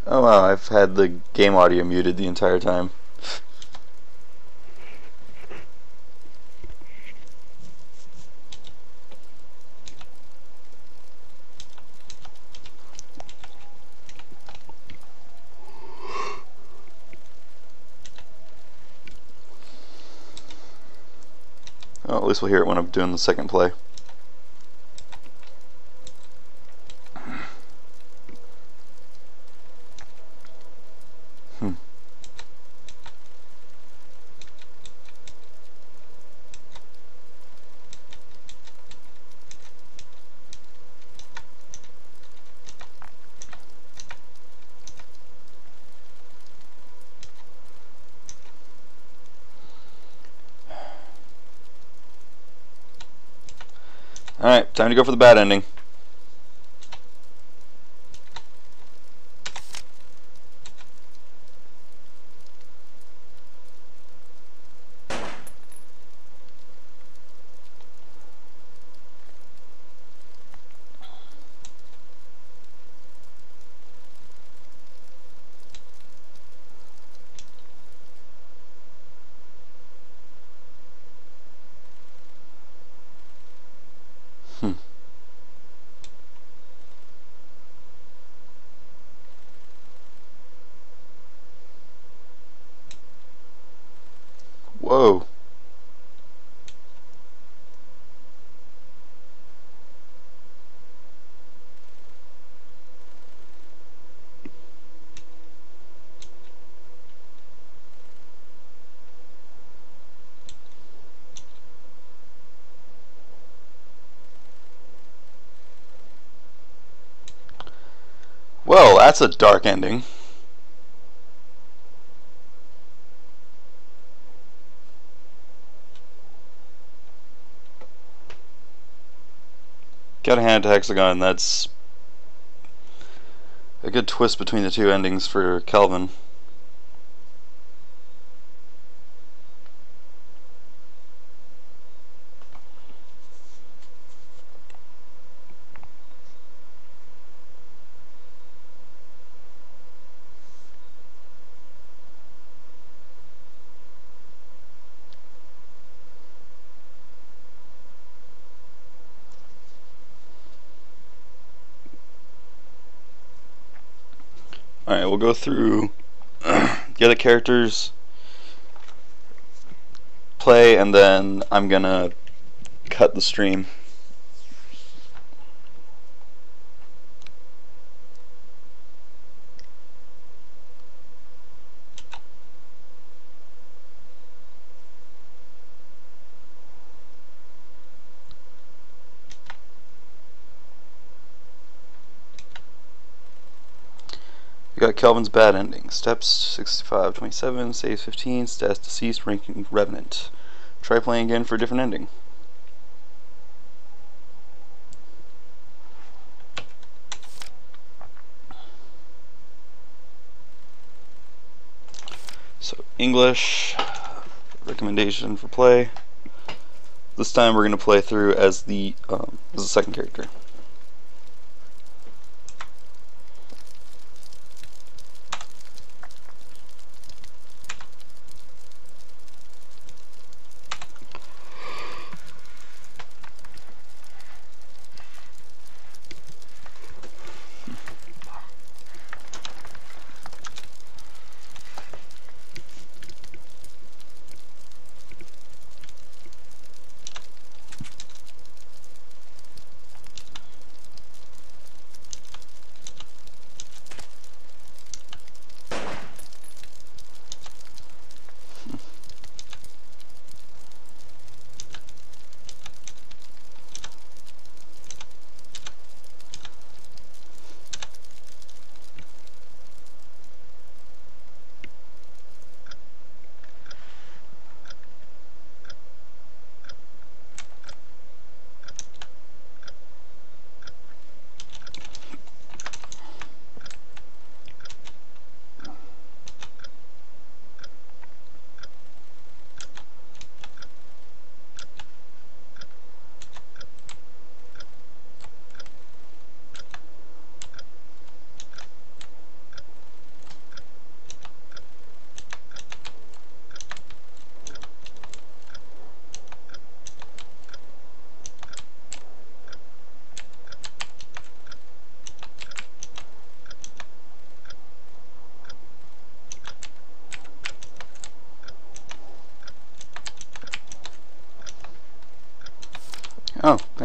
Oh wow, I've had the game audio muted the entire time. Well, at least we'll hear it when I'm doing the second play. Alright, time to go for the bad ending. Hmm. Whoa. Well, that's a dark ending. Got a hand to Hexagon, that's a good twist between the two endings for Kelvin. Alright, we'll go through (clears throat) the other characters, play, and then I'm gonna cut the stream. Kelvin's bad ending. Steps 65, 27, saves 15, stats deceased, ranking revenant. Try playing again for a different ending. So English recommendation for play. This time we're going to play through as the um, as the second character.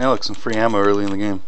I some free ammo early in the game.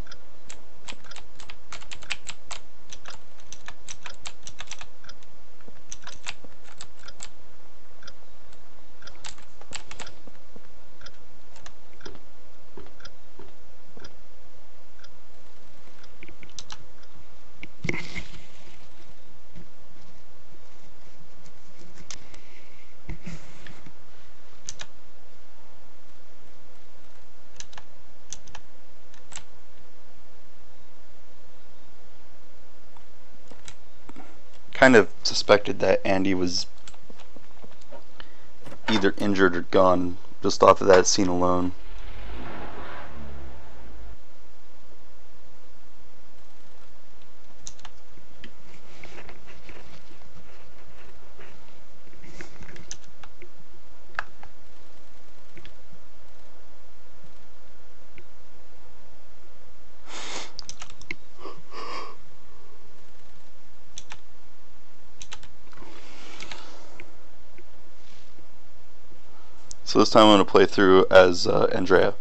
Kind of suspected that Andy was either injured or gone just off of that scene alone. So this time I'm going to play through as uh, Andrea.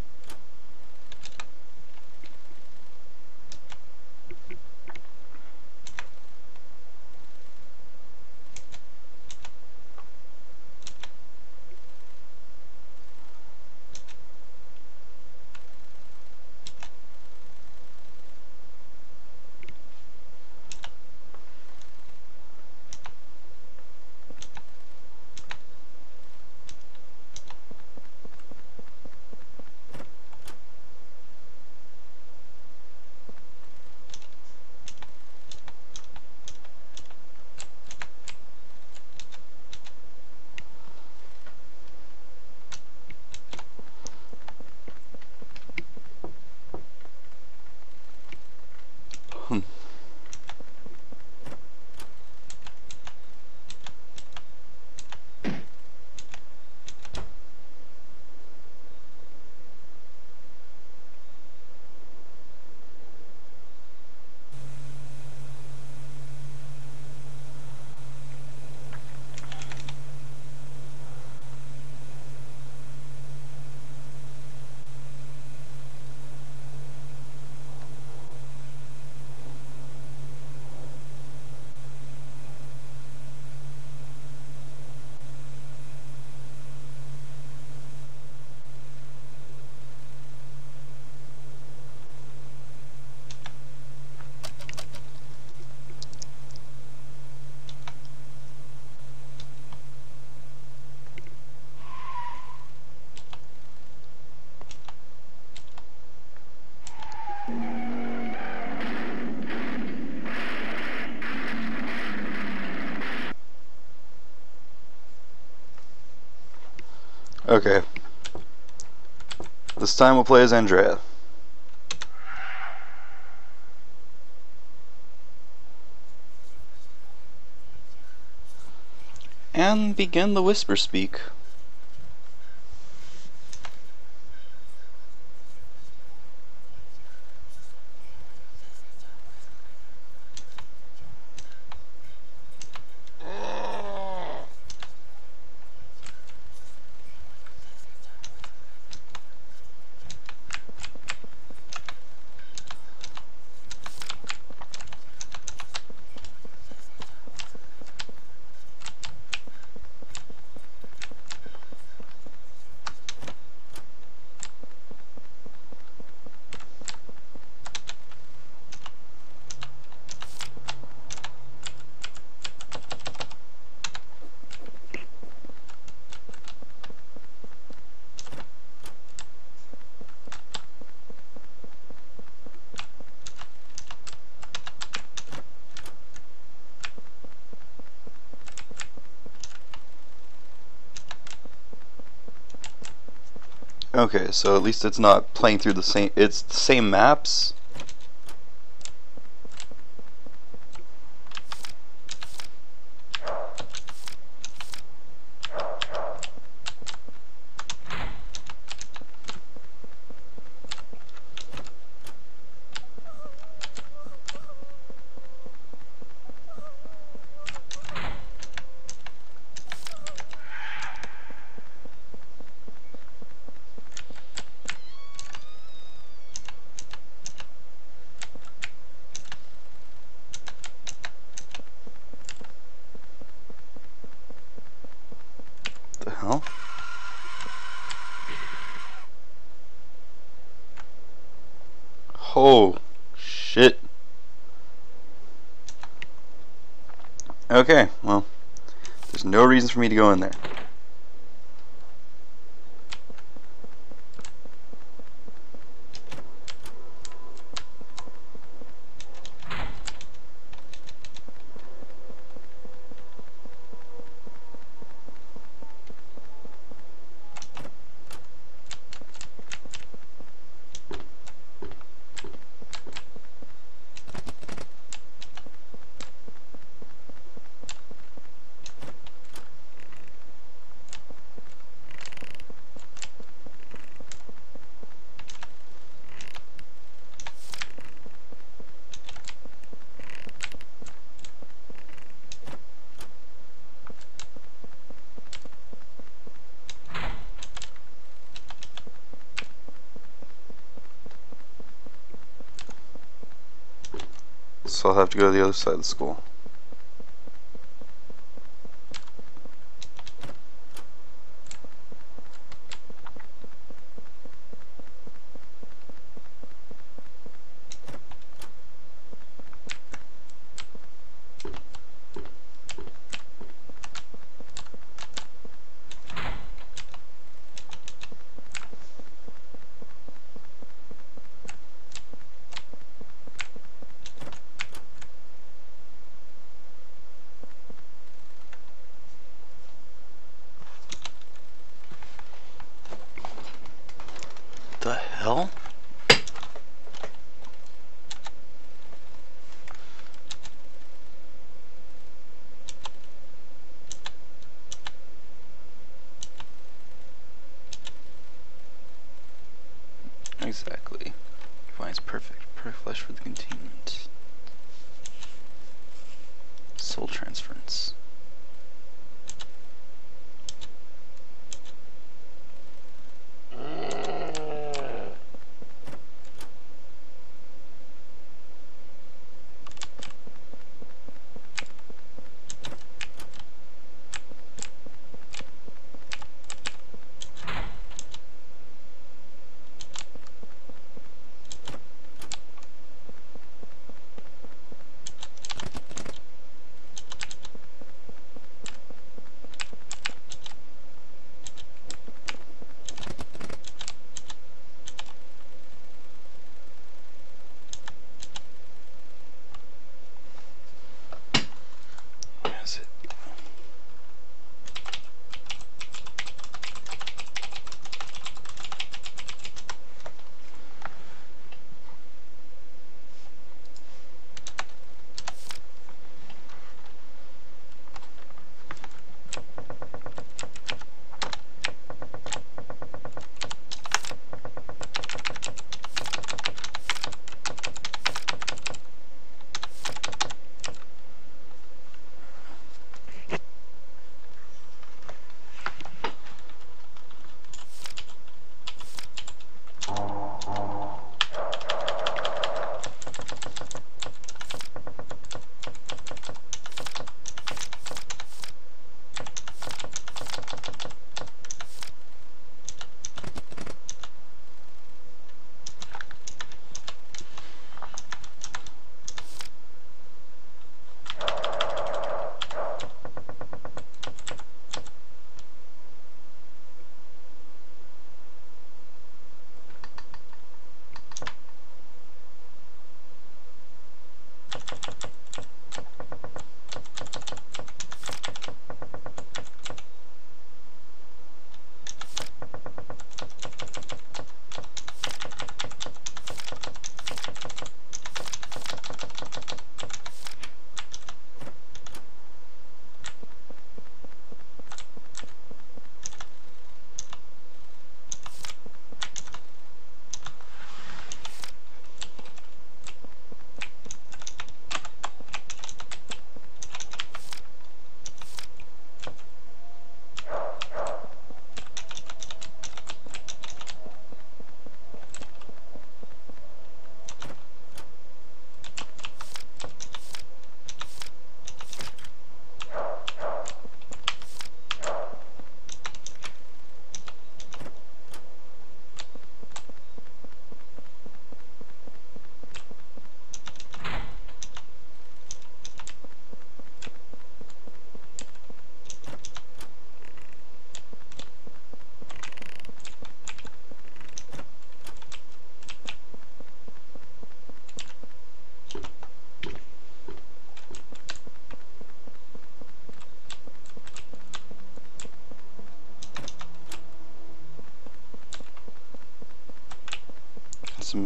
Okay. This time we'll play as Andrea. And begin the whisper speak. Okay, so at least it's not playing through the same, it's the same maps. hell? Oh, shit. Okay, well, there's no reason for me to go in there. So I'll have to go to the other side of the school.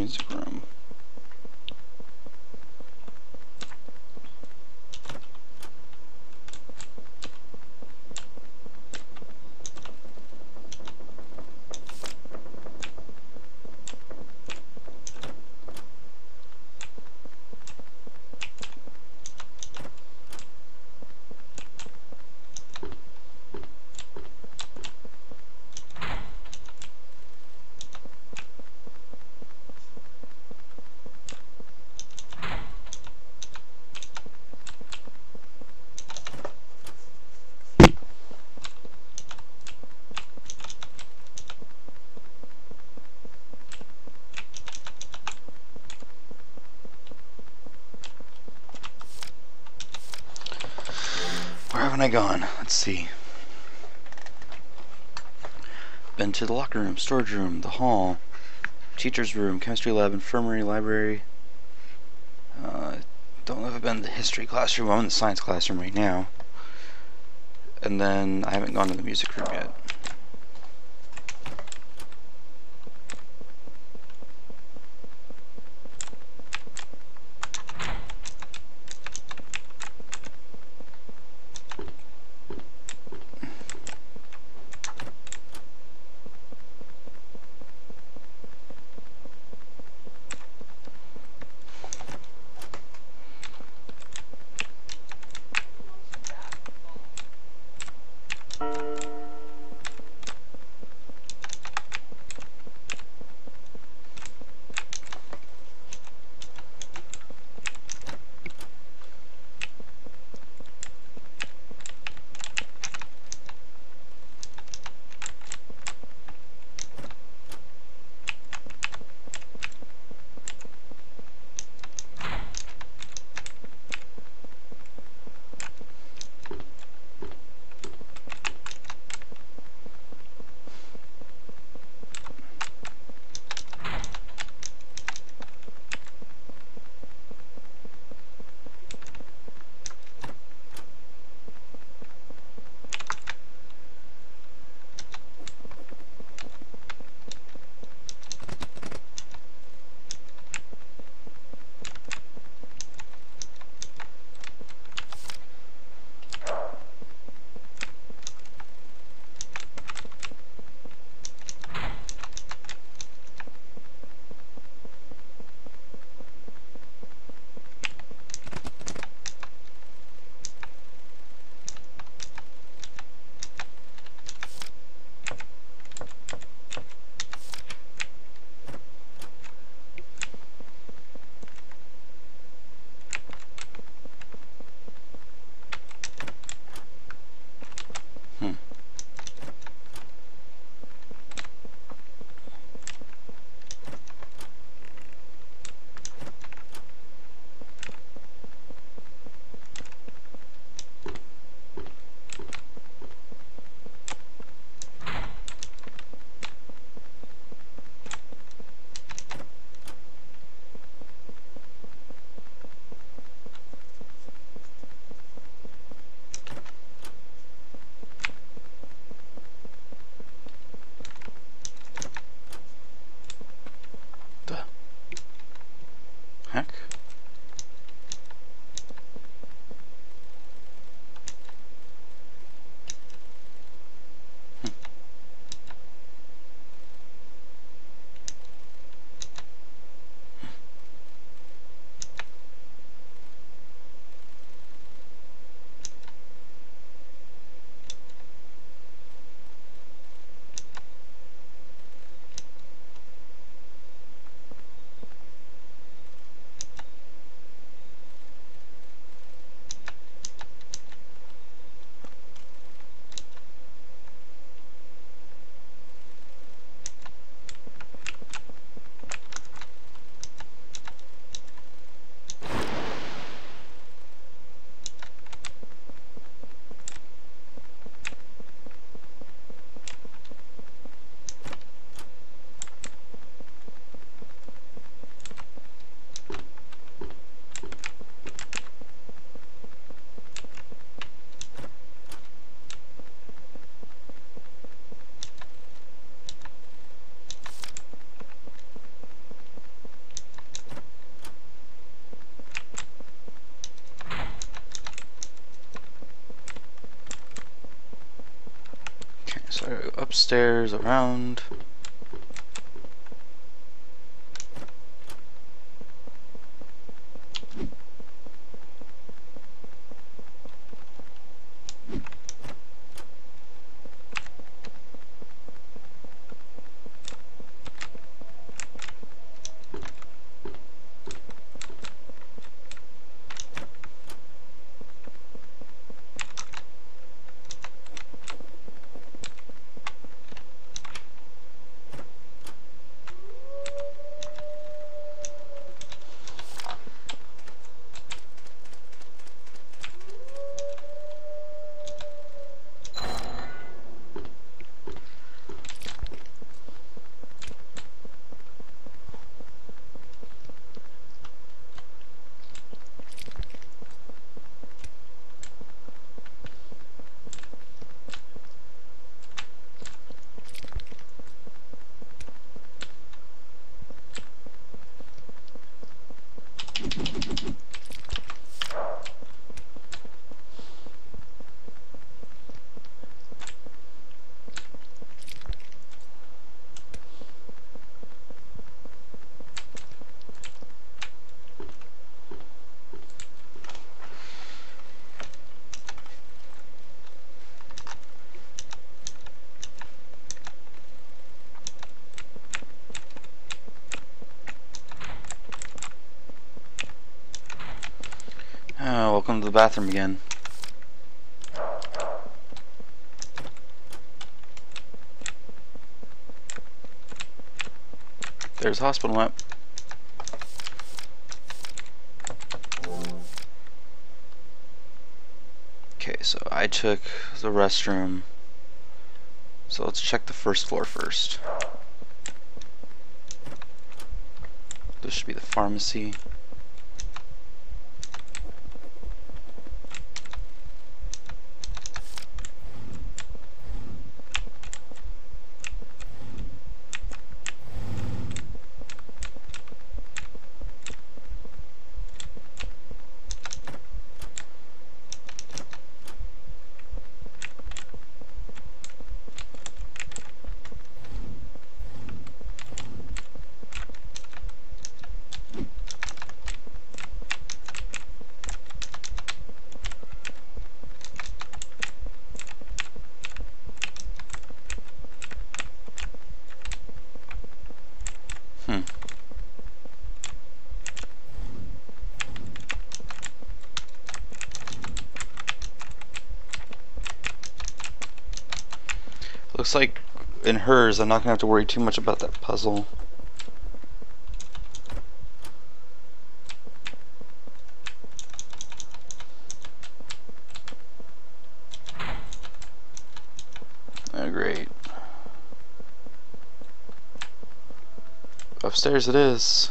It's Gone? Let's see. Been to the locker room, storage room, the hall, teacher's room, chemistry lab, infirmary, library. Uh, don't know if I've been in the history classroom. I'm in the science classroom right now. And then I haven't gone to the music room yet. Upstairs, around. To the bathroom again. There's hospital map. Okay, so I took the restroom. So let's check the first floor first. This should be the pharmacy. Hmm. Looks like I'm not gonna have to worry too much about that puzzle. Oh, great. Upstairs it is.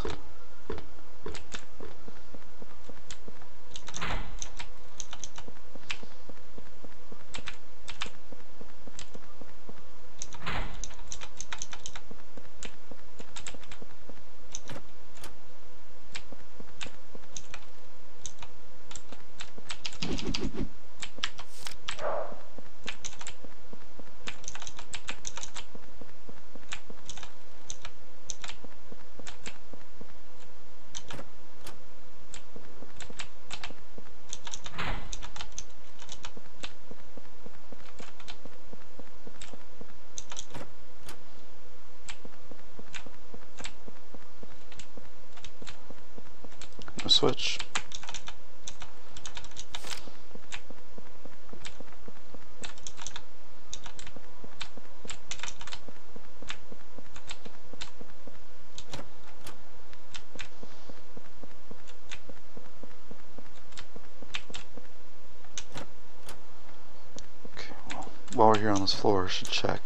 A switch. Okay, well, while we're here on this floor, should check.